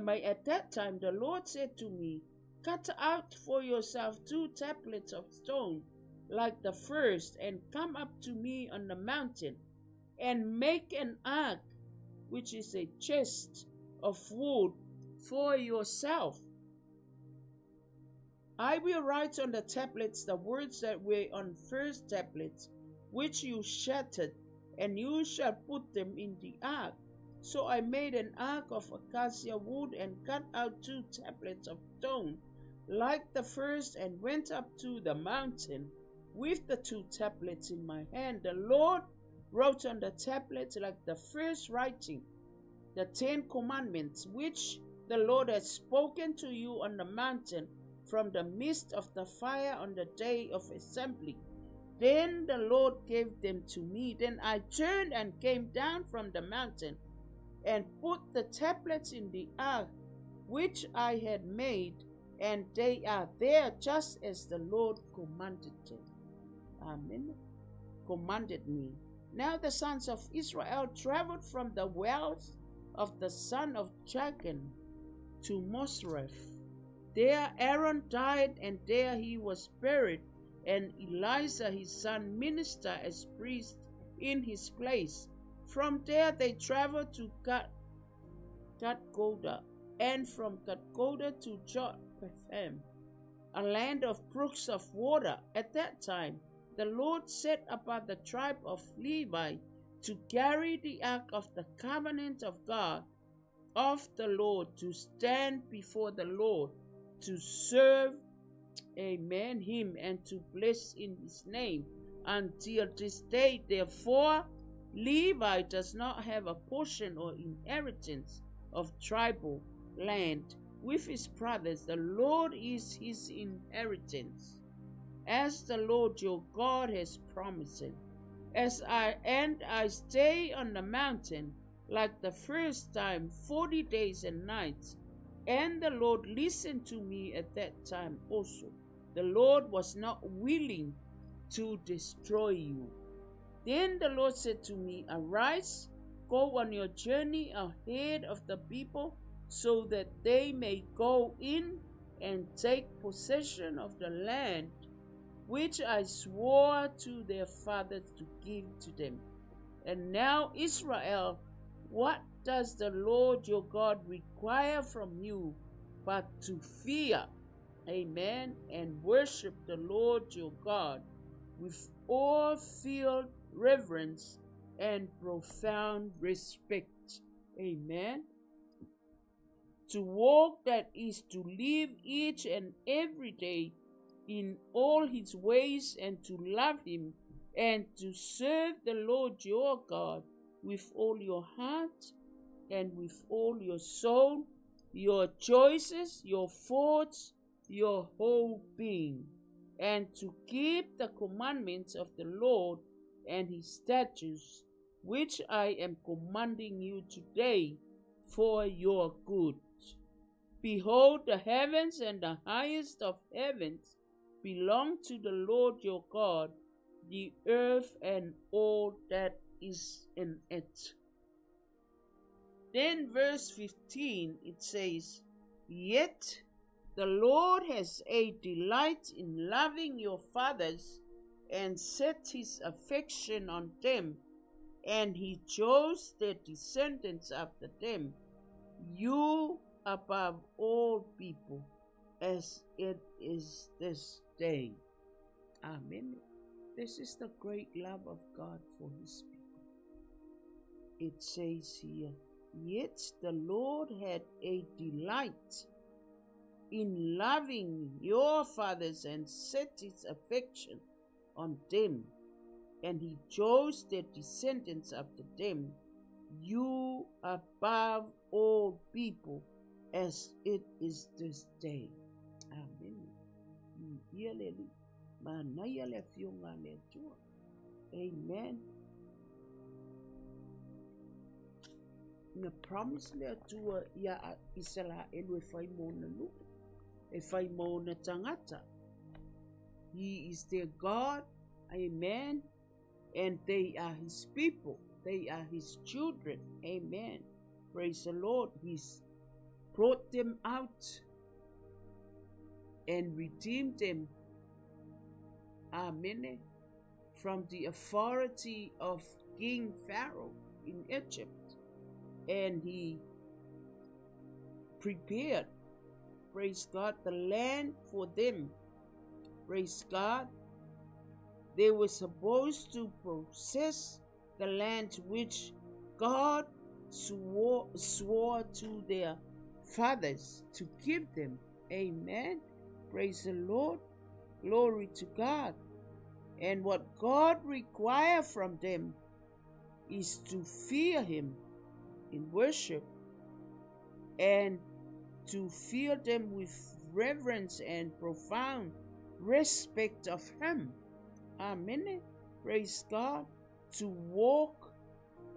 mai at that time the Lord said to me, Cut out for yourself two tablets of stone, like the first, and come up to me on the mountain, and make an ark, which is a chest of wood, for yourself. I will write on the tablets the words that were on first tablets, which you shattered, and you shall put them in the ark. So I made an ark of acacia wood and cut out two tablets of stone, like the first, and went up to the mountain with the two tablets in my hand. The Lord wrote on the tablets like the first writing, the Ten Commandments, which the Lord has spoken to you on the mountain from the midst of the fire on the day of assembly. Then the Lord gave them to me. Then I turned and came down from the mountain and put the tablets in the ark which I had made, and they are there just as the Lord commanded them. Amen. Commanded me. Now the sons of Israel traveled from the wells of the son of Jaakan to Moserah. There Aaron died, and there he was buried and Eleazar his son minister as priest in his place. From there they traveled to Gat, Gudgodah, and from Gudgodah to Jotham, a land of brooks of water. At that time, the Lord set apart the tribe of Levi to carry the ark of the covenant of God of the Lord to stand before the Lord to serve amen, him and to bless in his name. Until this day, therefore, Levi does not have a portion or inheritance of tribal land with his brothers. The Lord is his inheritance, as the Lord your God has promised him. As I and I stay on the mountain like the first time, forty days and nights, and the Lord listened to me at that time also. The Lord was not willing to destroy you. Then the Lord said to me, Arise, go on your journey ahead of the people, so that they may go in and take possession of the land which I swore to their fathers to give to them. And now, Israel, what does the Lord your God require from you but to fear Amen. And worship the Lord your God with all filled reverence and profound respect. Amen. To walk that is to live each and every day in all his ways and to love him and to serve the Lord your God with all your heart and with all your soul, your choices, your thoughts, your whole being, and to keep the commandments of the Lord and his statutes, which I am commanding you today for your good. Behold, the heavens and the highest of heavens belong to the Lord your God, the earth and all that is in it. Then, verse 15, it says, Yet the Lord has a delight in loving your fathers and set his affection on them, and he chose their descendants after them, you above all people, as it is this day. Amen. This is the great love of God for his people. It says here, Yet the Lord had a delight in loving your fathers and set his affection on them, and he chose their descendants after them, you above all people, as it is this day. Amen. Amen. Na promise le atua ia Israel e fai mōna nu, e fai mōna tangata. He is their God, amen, and they are his people, they are his children, amen. Praise the Lord, he's brought them out and redeemed them, amen, from the authority of King Pharaoh in Egypt and he prepared, praise God, the land for them. Praise God. They were supposed to possess the land which God swore, swore to their fathers to give them. Amen. Praise the Lord. Glory to God. And what God required from them is to fear Him in worship and to fear them with reverence and profound respect of Him. Amen. Praise God. To walk,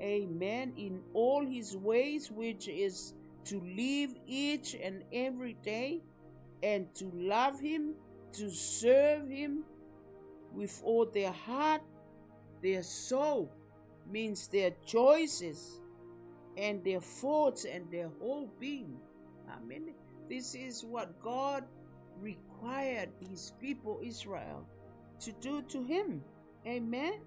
amen, in all His ways, which is to live each and every day and to love Him, to serve Him with all their heart, their soul, means their choices and their thoughts and their whole being. Amen. This is what God required his people Israel to do to him. Amen.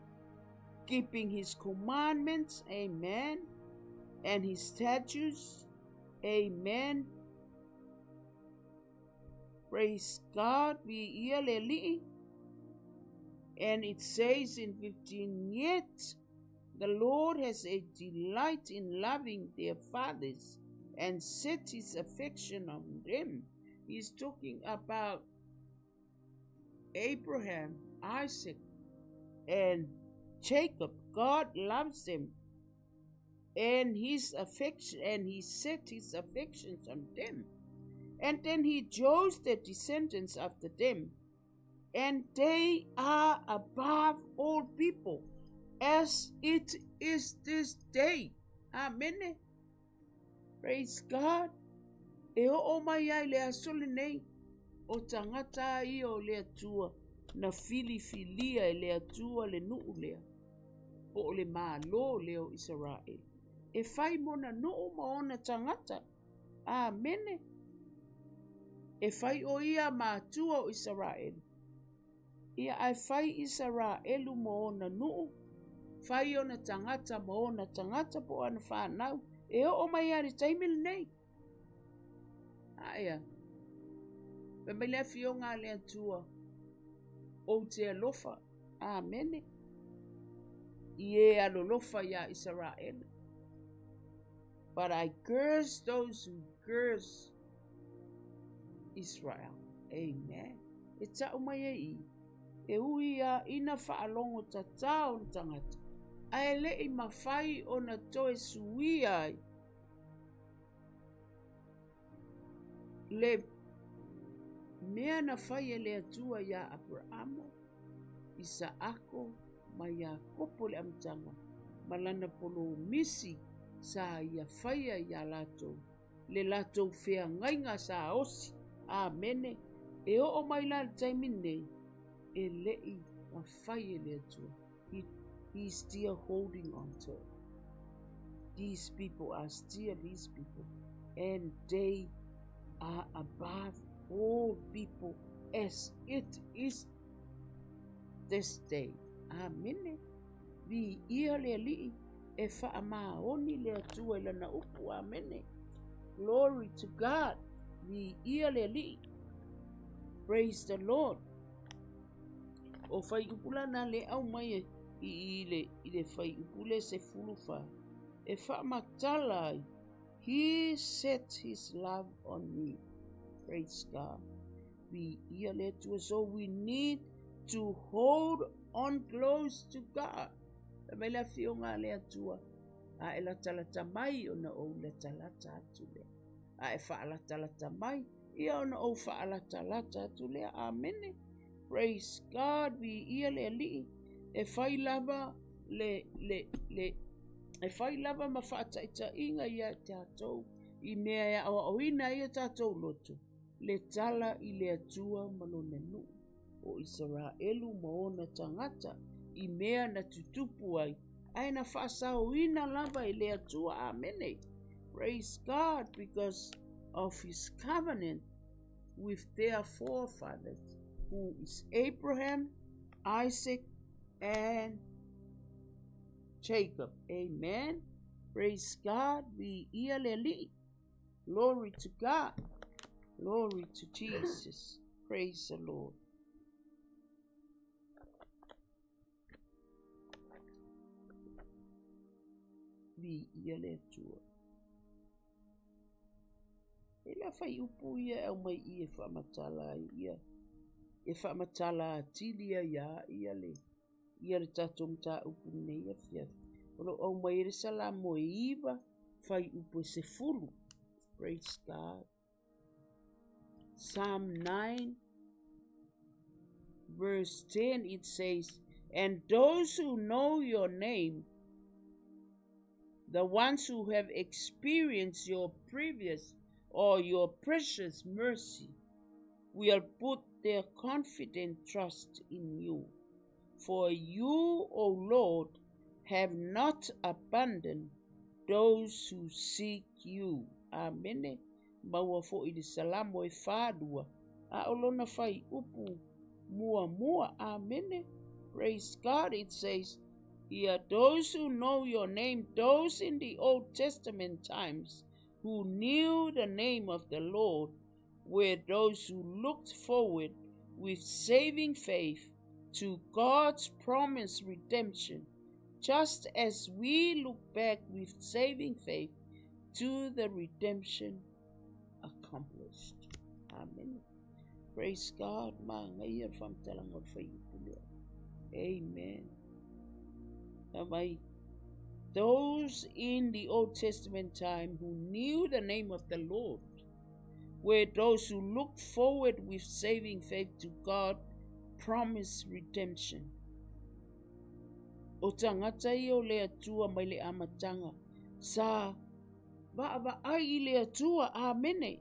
Keeping his commandments. Amen. And his statutes. Amen. Praise God. And it says in 15, yet the Lord has a delight in loving their fathers and set his affection on them. He's talking about Abraham, Isaac, and Jacob. God loves them. And his affection and he set his affections on them. And then he chose the descendants after them. And they are above all people as it is this day. Amen. Praise God. E o o mai ai le asole nei o tangata i o le atua na fili filia e le atua le nuu lea o le malo leo Israel. E fai mona nuu ma ona tangata. Amen. E fai o ia mātua o Israel. Ia ai fai Israelu mo ona nuu fai ona tangata mo ona tangata po ana whanau, e o mai ari taimil nei. Aia, pe mai le fio ngā le atua, o te alofa, amene, i e alolofa ia Israel. But I curse those who curse Israel. Amen. E ta umai e i. E ui a ina whaalongo ta tau tangata ae leʻi mafai ona toe suia ai le mea na fai e le atua iā abraamo isaako ma iakopo le amataga ma lana polomisi sa ia faia iā latou le latou feagaiga sa osi amene e oo mai la taimi nei e leʻi mafai e le atua He's still holding on to it. These people are still his people, and they are above all people as it is this day. Amen. Vi ia le li e wha maoni le atua i lana upu. Amene. Glory to God. Vi ia le li. Praise the Lord. O whai upula na le au mai i le, i le whai upule se fulufa. E wha matala. He set his love on me. Praise God. We hear to so we need to hold on close to God. E me le fio ngā lea tua. A e la talata mai o na o le talata atu. A e whaalatalata talata mai. Ia o o whaalatalata talata atu le. Amen. Praise God. We ia le li. E whai lava le, le, le, e whai lava ma whaataita inga ia te atou i mea e awa o ina ia tātou lotu, le tala i le atua malone nu o Israelu ma ona tangata i mea na tutupu ai aina whaasau ina lava i le atua amene praise God because of his covenant with their forefathers who is Abraham, Isaac and Jacob. Amen. Praise God. We ialeli. Glory to God. Glory to Jesus. Praise the Lord. Vi iale E fai upu ia au mai i e whamatala ia. E whamatala atilia ia ia le. Ia le tatou mta upu nei a fia. Olo au mai re sala mo iwa fai upu se fulu. Praise God. Psalm 9, verse 10, it says, And those who know your name, the ones who have experienced your previous or your precious mercy, will put their confident trust in you. For you, O Lord, have not abandoned those who seek you. Amen. Maua fo i salamo e whādua. A olona whai upu mua mua. Amen. Praise God. It says, Here, those who know your name, those in the Old Testament times who knew the name of the Lord, were those who looked forward with saving faith to God's promised redemption, just as we look back with saving faith to the redemption accomplished. Amen. Praise God. Mga from Those in the Old Testament time who knew the name of the Lord were those who looked forward with saving faith to God promised redemption. O tangata i o le atua mai le amatanga sa va va ai i le atua amene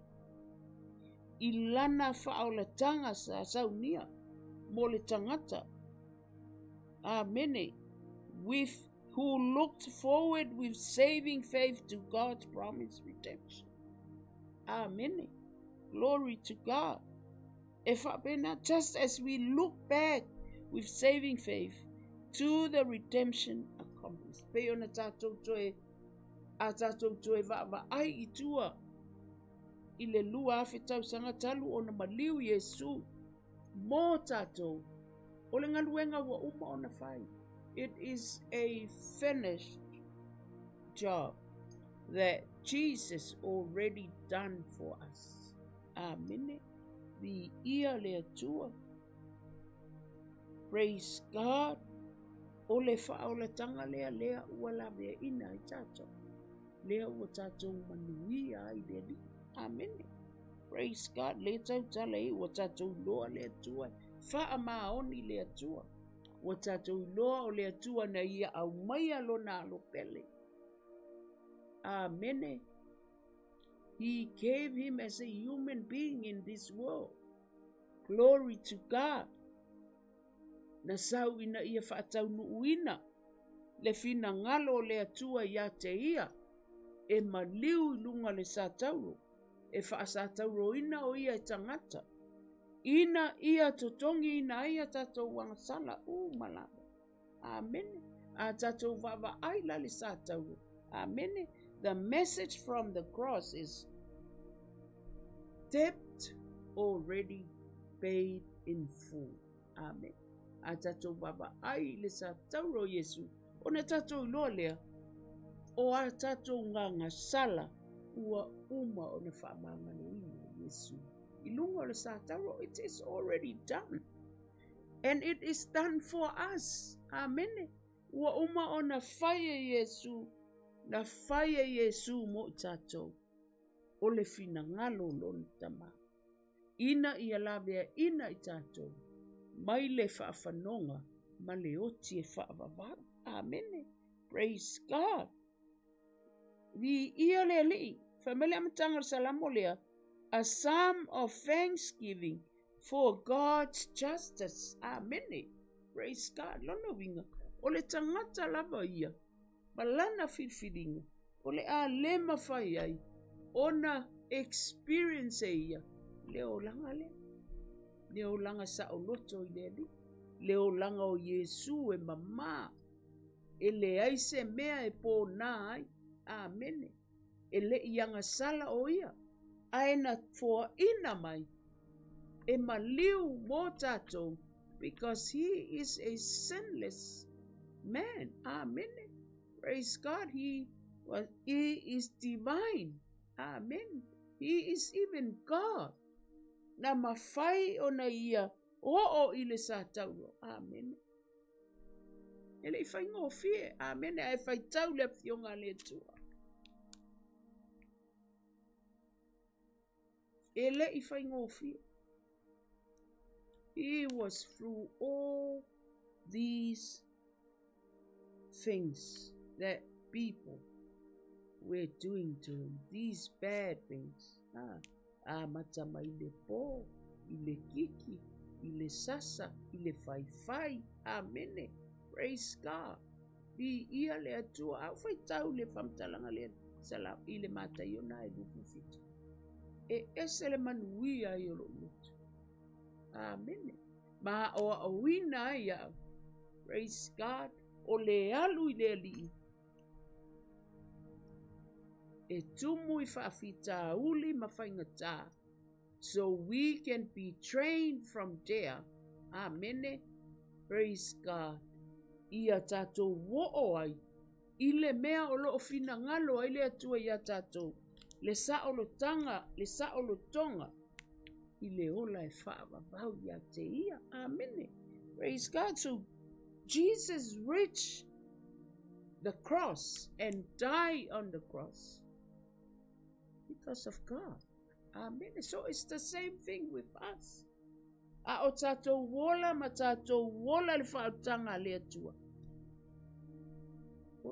i lana whaolatanga sa saunia mo le tangata. Amene. With who looked forward with saving faith to God's promised redemption. Amen. Glory to God. If not just as we look back with saving faith to the redemption accomplished. Pe ona tātou toe, a tātou toe va va ai i tua i le lua afe tau sanga o na maliu Yesu mō tātou o le ngaluenga wa uma o na whai. It is a finished job that Jesus already done for us. Amen. The ia le atua. Praise God. O le tanga lea lea ua la mea ina i tātou. Lea ua tātou manuia i le li. Amen. Praise God. Le tau tala i ua tātou loa le atua. Wha a maoni le atua. Ua tātou loa o le atua na ia au mai alo na alo pele. Amen. He gave him as a human being in this world. Glory to God. Na sau ina ia whaatau nuuina. Le fina ngalo le atua ia te ia. E maliu lunga le sa tauro. E wha sa tauro ina o ia e tangata. Ina ia totongi ina ia tatou wanga sala u malama. Amen. A tatou vava ai lali sa tau. Amen. The message from the cross is debt already paid in full. Amen. A tatou vava ai le sa tau ro Yesu. O ne tatou loa lea. O a tatou nganga sala ua uma o ne whaamanga ni It is already done. And it is done for us. Amen. Ua uma ona fire Yesu. Na fire Yesu mo tatou. O le fina ngalo lon tama. Ina i ina i tatou. Mai le whaafanonga. Ma le oti. Amen. Praise God. Vi ia le li. Family amatanga lea. A psalm of thanksgiving for God's justice. Amen. Praise God. Lono winga. O le tangata lava ia. Malana filfilinga. O le a lema fai ai. Ona experience ia. Leo langa le. Leo langa sa o loto i le li. Leo langa o Yesu e mama. E le aise mea e po na ai. Amen. E le ianga sala o ia. Aena for ina mai. E maliu mo tatou. Because he is a sinless man. Amen. Praise God. He was he is divine. Amen. He is even God. Na mafai o na ia o o ile sa tau. Amen. Ele i fai ngō fie. Amen. E fai tau le fionga le tua. Ele i fai ngō fie. He was through all these things that people were doing to him, these bad things. Ah, ah matama i le pō, i le kiki, i le sasa, i le fai fai. Amene. Praise God. Di ia le atua, au fai tau le famtalanga le salam, i le mata i ona e. E ese le manuia i o lo lutu. Amen. Ma o a wina ia. Praise God. O le alu i le li. E tumu i whaafita uli ma whainga tā. So we can be trained from there. Amen. Praise God. Ia tātou wo ai. I le mea o lo fina ngalo ai le atua ia tātou. Le sa o lo tanga, le sa o lo tonga i le ola e whaavavau ia te ia. Amen. Praise God. So Jesus reached the cross and died on the cross because of God. Amen. So it's the same thing with us. A o tātou wola ma tātou wola le whaatanga le atua. O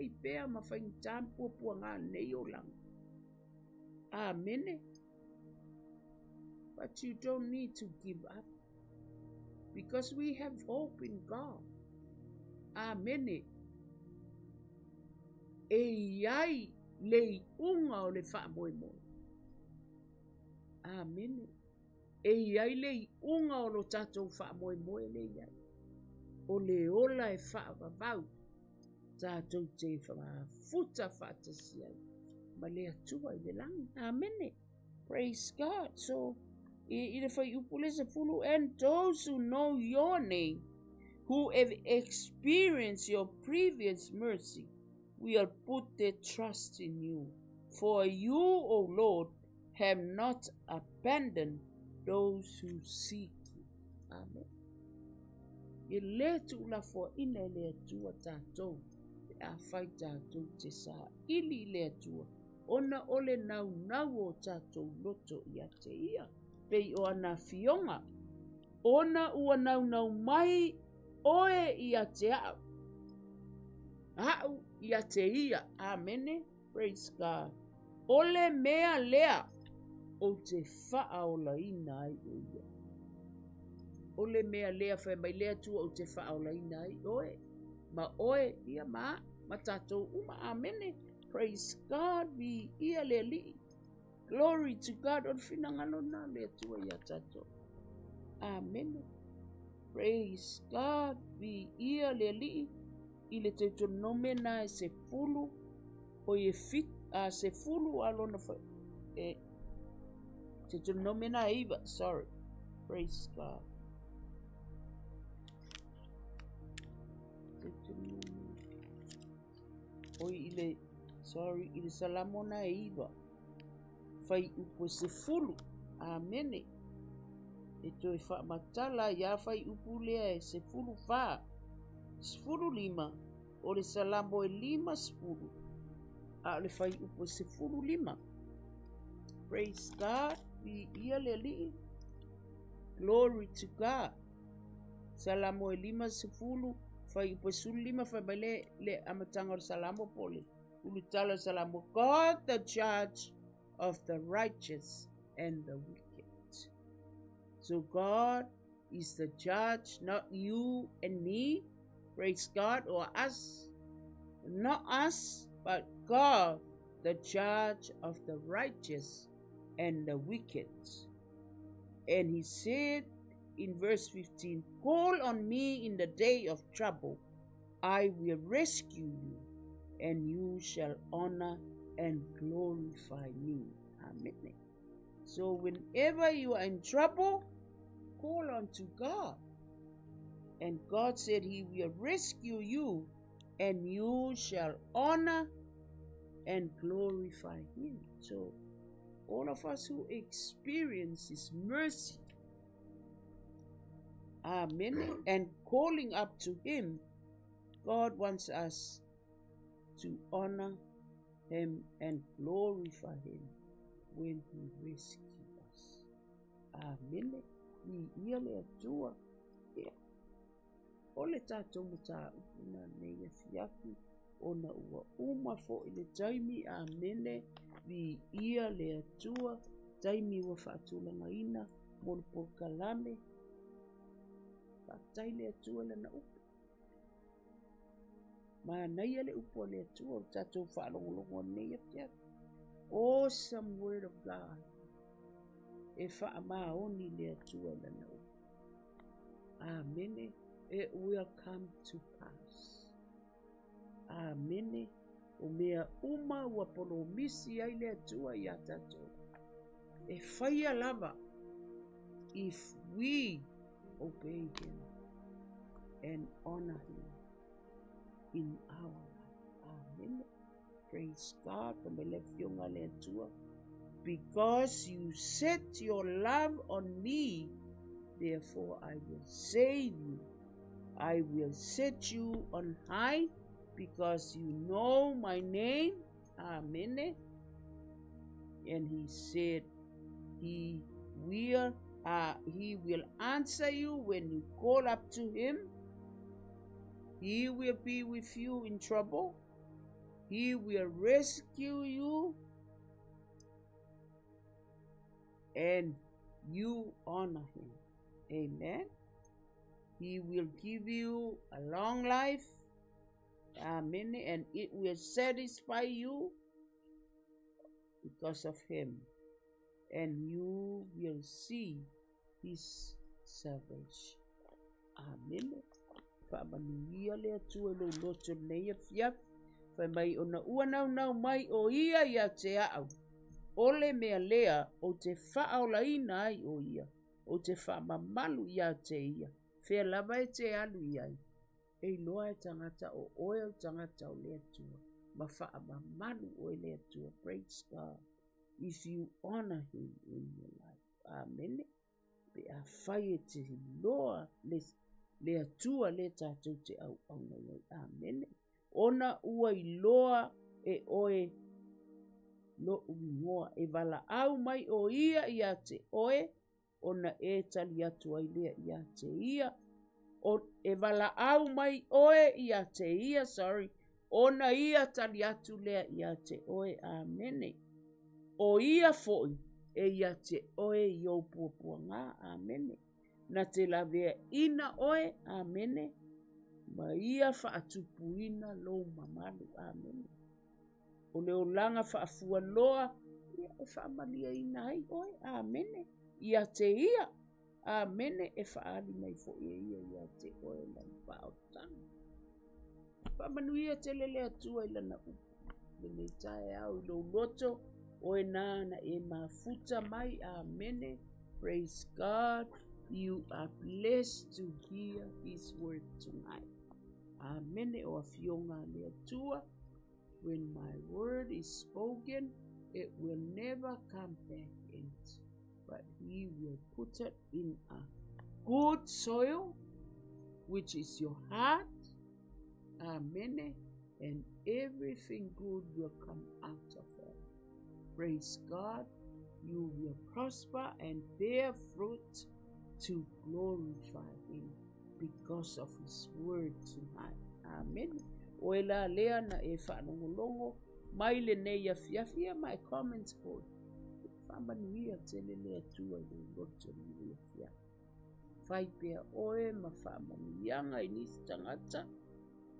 i pēr ma whaingi tāmpua pua ngā nei o lang. Amen. But you don't need to give up because we have hope in God. Amen. E iai le unga o le wha moe moe. Amen. E iai le unga o lo tatou wha moe moe le iai. O le ola e wha. Futa wha te siai. Ma le atua i le langi. Amen. Praise God. So, i le whai upule se fulu, and those who know your name, who have experienced your previous mercy, will put their trust in you. For you, O Lord, have not abandoned those who seek you. Amen. I le tu la fo ina le atua tātou, a a whai tātou te sā ili le atua, ona ole nau nau o tātou loto i a te ia. Pei o ana fionga, ona ua nau nau mai oe i a te au. Au i a te ia, amene, praise God. Ole mea lea o te faa o la ina ai o ia. Ole mea lea fai mai lea tua o te faa o la ina ai oe. Ma oe ia maa. Ma tatou uma. Amene. Praise God. Vi ia lea li. Glory to God on finangalo na le tua ia tato. Amen. Praise God. Vi ia le li i le te tonome na e se fulu o e fit a se fulu alo na e te tonome na iva. Sorry. Praise God. O i le, sorry, i le salamona e iva. fai upu se fulu. Amene. E to e wha matala ia fai upu lea e se fulu wha. Sfulu lima. O le salamo e lima sfulu. A le fai upu lima. Praise God. I ia le. Glory to God. Salamo e lima sfulu. Fai upu sulu lima fai mai le, le salamo pole. Ulu tala salamo. God the judge of the righteous and the wicked. So God is the judge, not you and me, praise God, or us, not us, but God, the judge of the righteous and the wicked. And he said in verse 15, Call on me in the day of trouble, I will rescue you, and you shall honor and glorify me. Amen. So whenever you are in trouble, call unto God. And God said he will rescue you and you shall honor and glorify him. So all of us who experience his mercy, amen, and calling up to him, God wants us to honor him and glorify him when he rescued us. Amen. I ia le atua. Ea. O le tātou mo tā upuna nei a fiaku o na ua uma fo i le taimi a mene vi ia le atua taimi ua whaatulanga ina mo le pokalame. Le atua le na upa. Ma nei le upo le atua o tātou whaalongolongo nei a fiaku. Awesome word of God. E whaamaoni le atua le na upa. Amen. It will come to pass. Amen. O mea uma ua pono misi ai le atua i atatou. E whaia lava. If we obey him and honor him in our life. Amen. Praise God. Because you set your love on me, therefore I will save you. I will set you on high because you know my name. Amen. And he said, He will uh, he will answer you when you call up to him. He will be with you in trouble. He will rescue you. And you honor him. Amen. He will give you a long life. Amen. And it will satisfy you because of him. And you will see his salvation. Amen. Whaamanuia lea tua lo loto nei a fiafu. Whai mai o na nau mai o ia ia te au. Ole mea lea o te whaao laina ai o ia. O te whaamamalu ia te ia. Whea lava e te alu iai. E loa e tangata o oe o tangata o lea tua. Ma whaamamalu o e lea tua. Praise God. If you honor him in your life. Amen. Pe a whai e te loa le, lea tua le tātou te au au nei. Amen. Ona ua i loa e oe lo uingoa e wala au mai o ia i a te oe ona e tali atu ai lea i a te ia o e wala au mai oe i a te ia sorry ona ia tali atu lea i a te oe amene o ia foi e ia te oe i o puapua ngā amene na te lavea ina oe amene ma ia faatupuina lou mamalu amene o le olanga whaafua loa ia e faamaliaina ai oe, amene, ia te ia, amene e faaali mai foʻi e ia ia te oe lana whao faamanuia te lele atua i lana upu, lenei taeao tae au lo loto, oe nana e mafuta mai, amene, praise God, you are blessed to hear his word tonight. Amene o afionga le atua, when my word is spoken, it will never come back empty, but he will put it in a good soil, which is your heart. Amen. And everything good will come out of. Praise God. You will prosper and bear fruit to glorify Him because of His word tonight. Amen. O e la lea na e whanongolongo mai le nei a fiafia mai comments board. Whamanuia te le lea tua le roto ni ia fia. Whai pia oe ma whamanuianga i nisi tangata.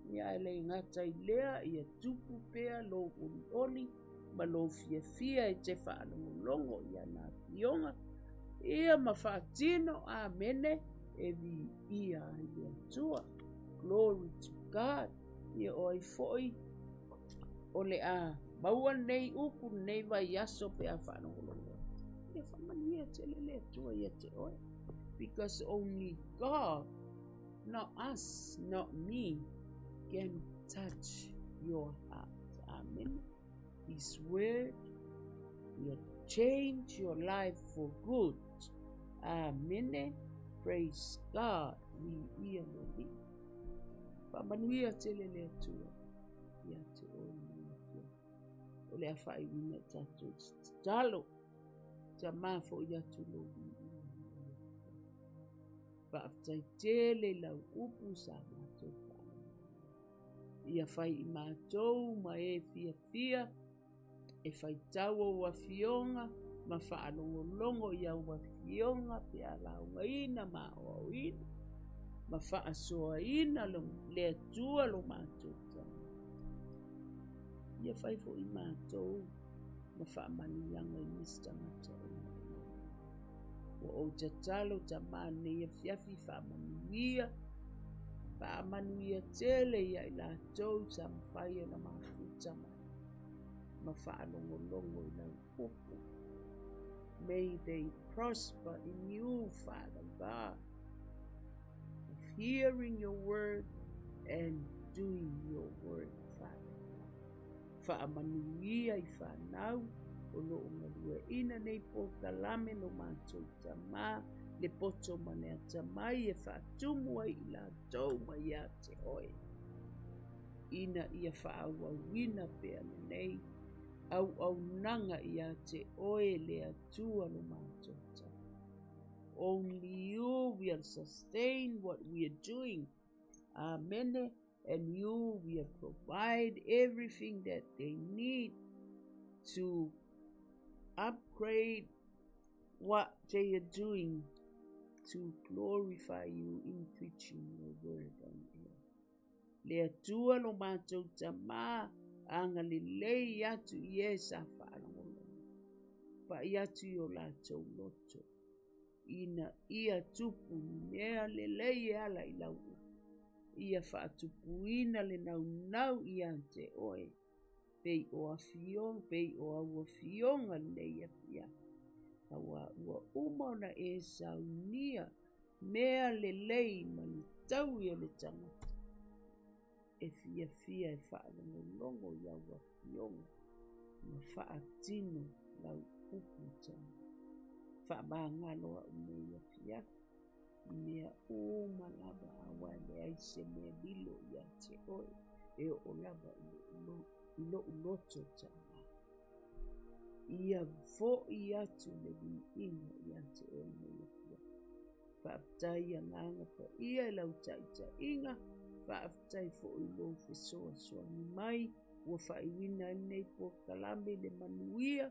Ni aile ngata i lea i a tupu pia lo uli oli ma lo fia fia i te whanongolongo i a nā fionga. Ia ma whaatino a mene e vi ia i lea tua. Glory to God. Ia oi foi o le a maua nei upu nei vai aso pe a whanongolongo. Ia whamania te lele tua ia te oe. Because only God, not us, not me, can touch your heart. Amen. His word will change your life for good. Amen. Praise God. We hear the Whamanuia te lele tua. Ia te oe o le awhai wina tātou talo, ta mafo i atu lo Whaaftai tele lau upu sa whaala. Ia whai i mātou ma e fia fia, e whai tau o wa fionga, ma whaalongo longo i au wa fionga pe a launga ina ma o ina, ma whaasoa ina le atua lo mātou ia fai fo i mātou ma whaamanianga i mista mātou. O o te talo ta māne ia fiafi whaamanuia, whaamanuia tele ia i lātou sa mwhai na māfuta Ma i lau popo. May they prosper in you, Father God, of hearing your word and doing your word whaamanuia i whanau o lo o marua ina nei po kalame no mātou tamā le poto mane a tamai e whaatumu ai i la tau mai a te oe. Ina ia whaau au wina pēa au au nanga i a te oe le atua no mātou tamā. Only you will sustain what we are doing. Amen and you will provide everything that they need to upgrade what they are doing to glorify you in preaching your word on air. Le atua lo anga le lei atu i e sa whaangola. Pa i atu i o lātou loto. Ina ia tupu mea le lei ala i lau ia whaatupuina le nau nau i ante oe. Pei o a fiong, pei o a ua fionga nei a fia. Ka wa ua umona e saunia mea le lei mani tau i le tangata. E fia fia e whaadano longo i a ua fionga. Ma whaatino lau upu tanga. Whaabangaloa umei a fiafi mea o malaba awa le ai se mea lilo i a te oe e o lava i lo uloto tama. Ia fo i atu le vi inga i a te oe mea pia. Whaaftai a nanga pa ia i lau taita inga, whaaftai fo i lo fesoa soa ni mai, ua whaiwina nei po kalame le manuia,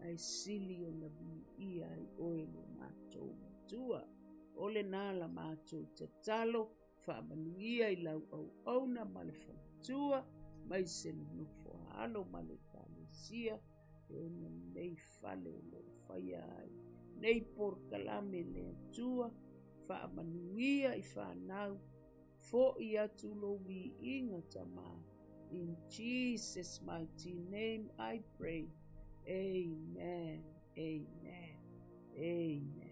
ai sili o na vi ia i oe le mātou matua o le nā la mātou te talo, whaamanuia i lau au auna ma le whamatua, mai se le nufo halo ma le tālesia, e ona nei fale o lo whaia ai. Nei por kalame le atua, whaamanuia i whanau, fo i atu lo wi inga tama. In Jesus' mighty name I pray. Amen. Amen. Amen.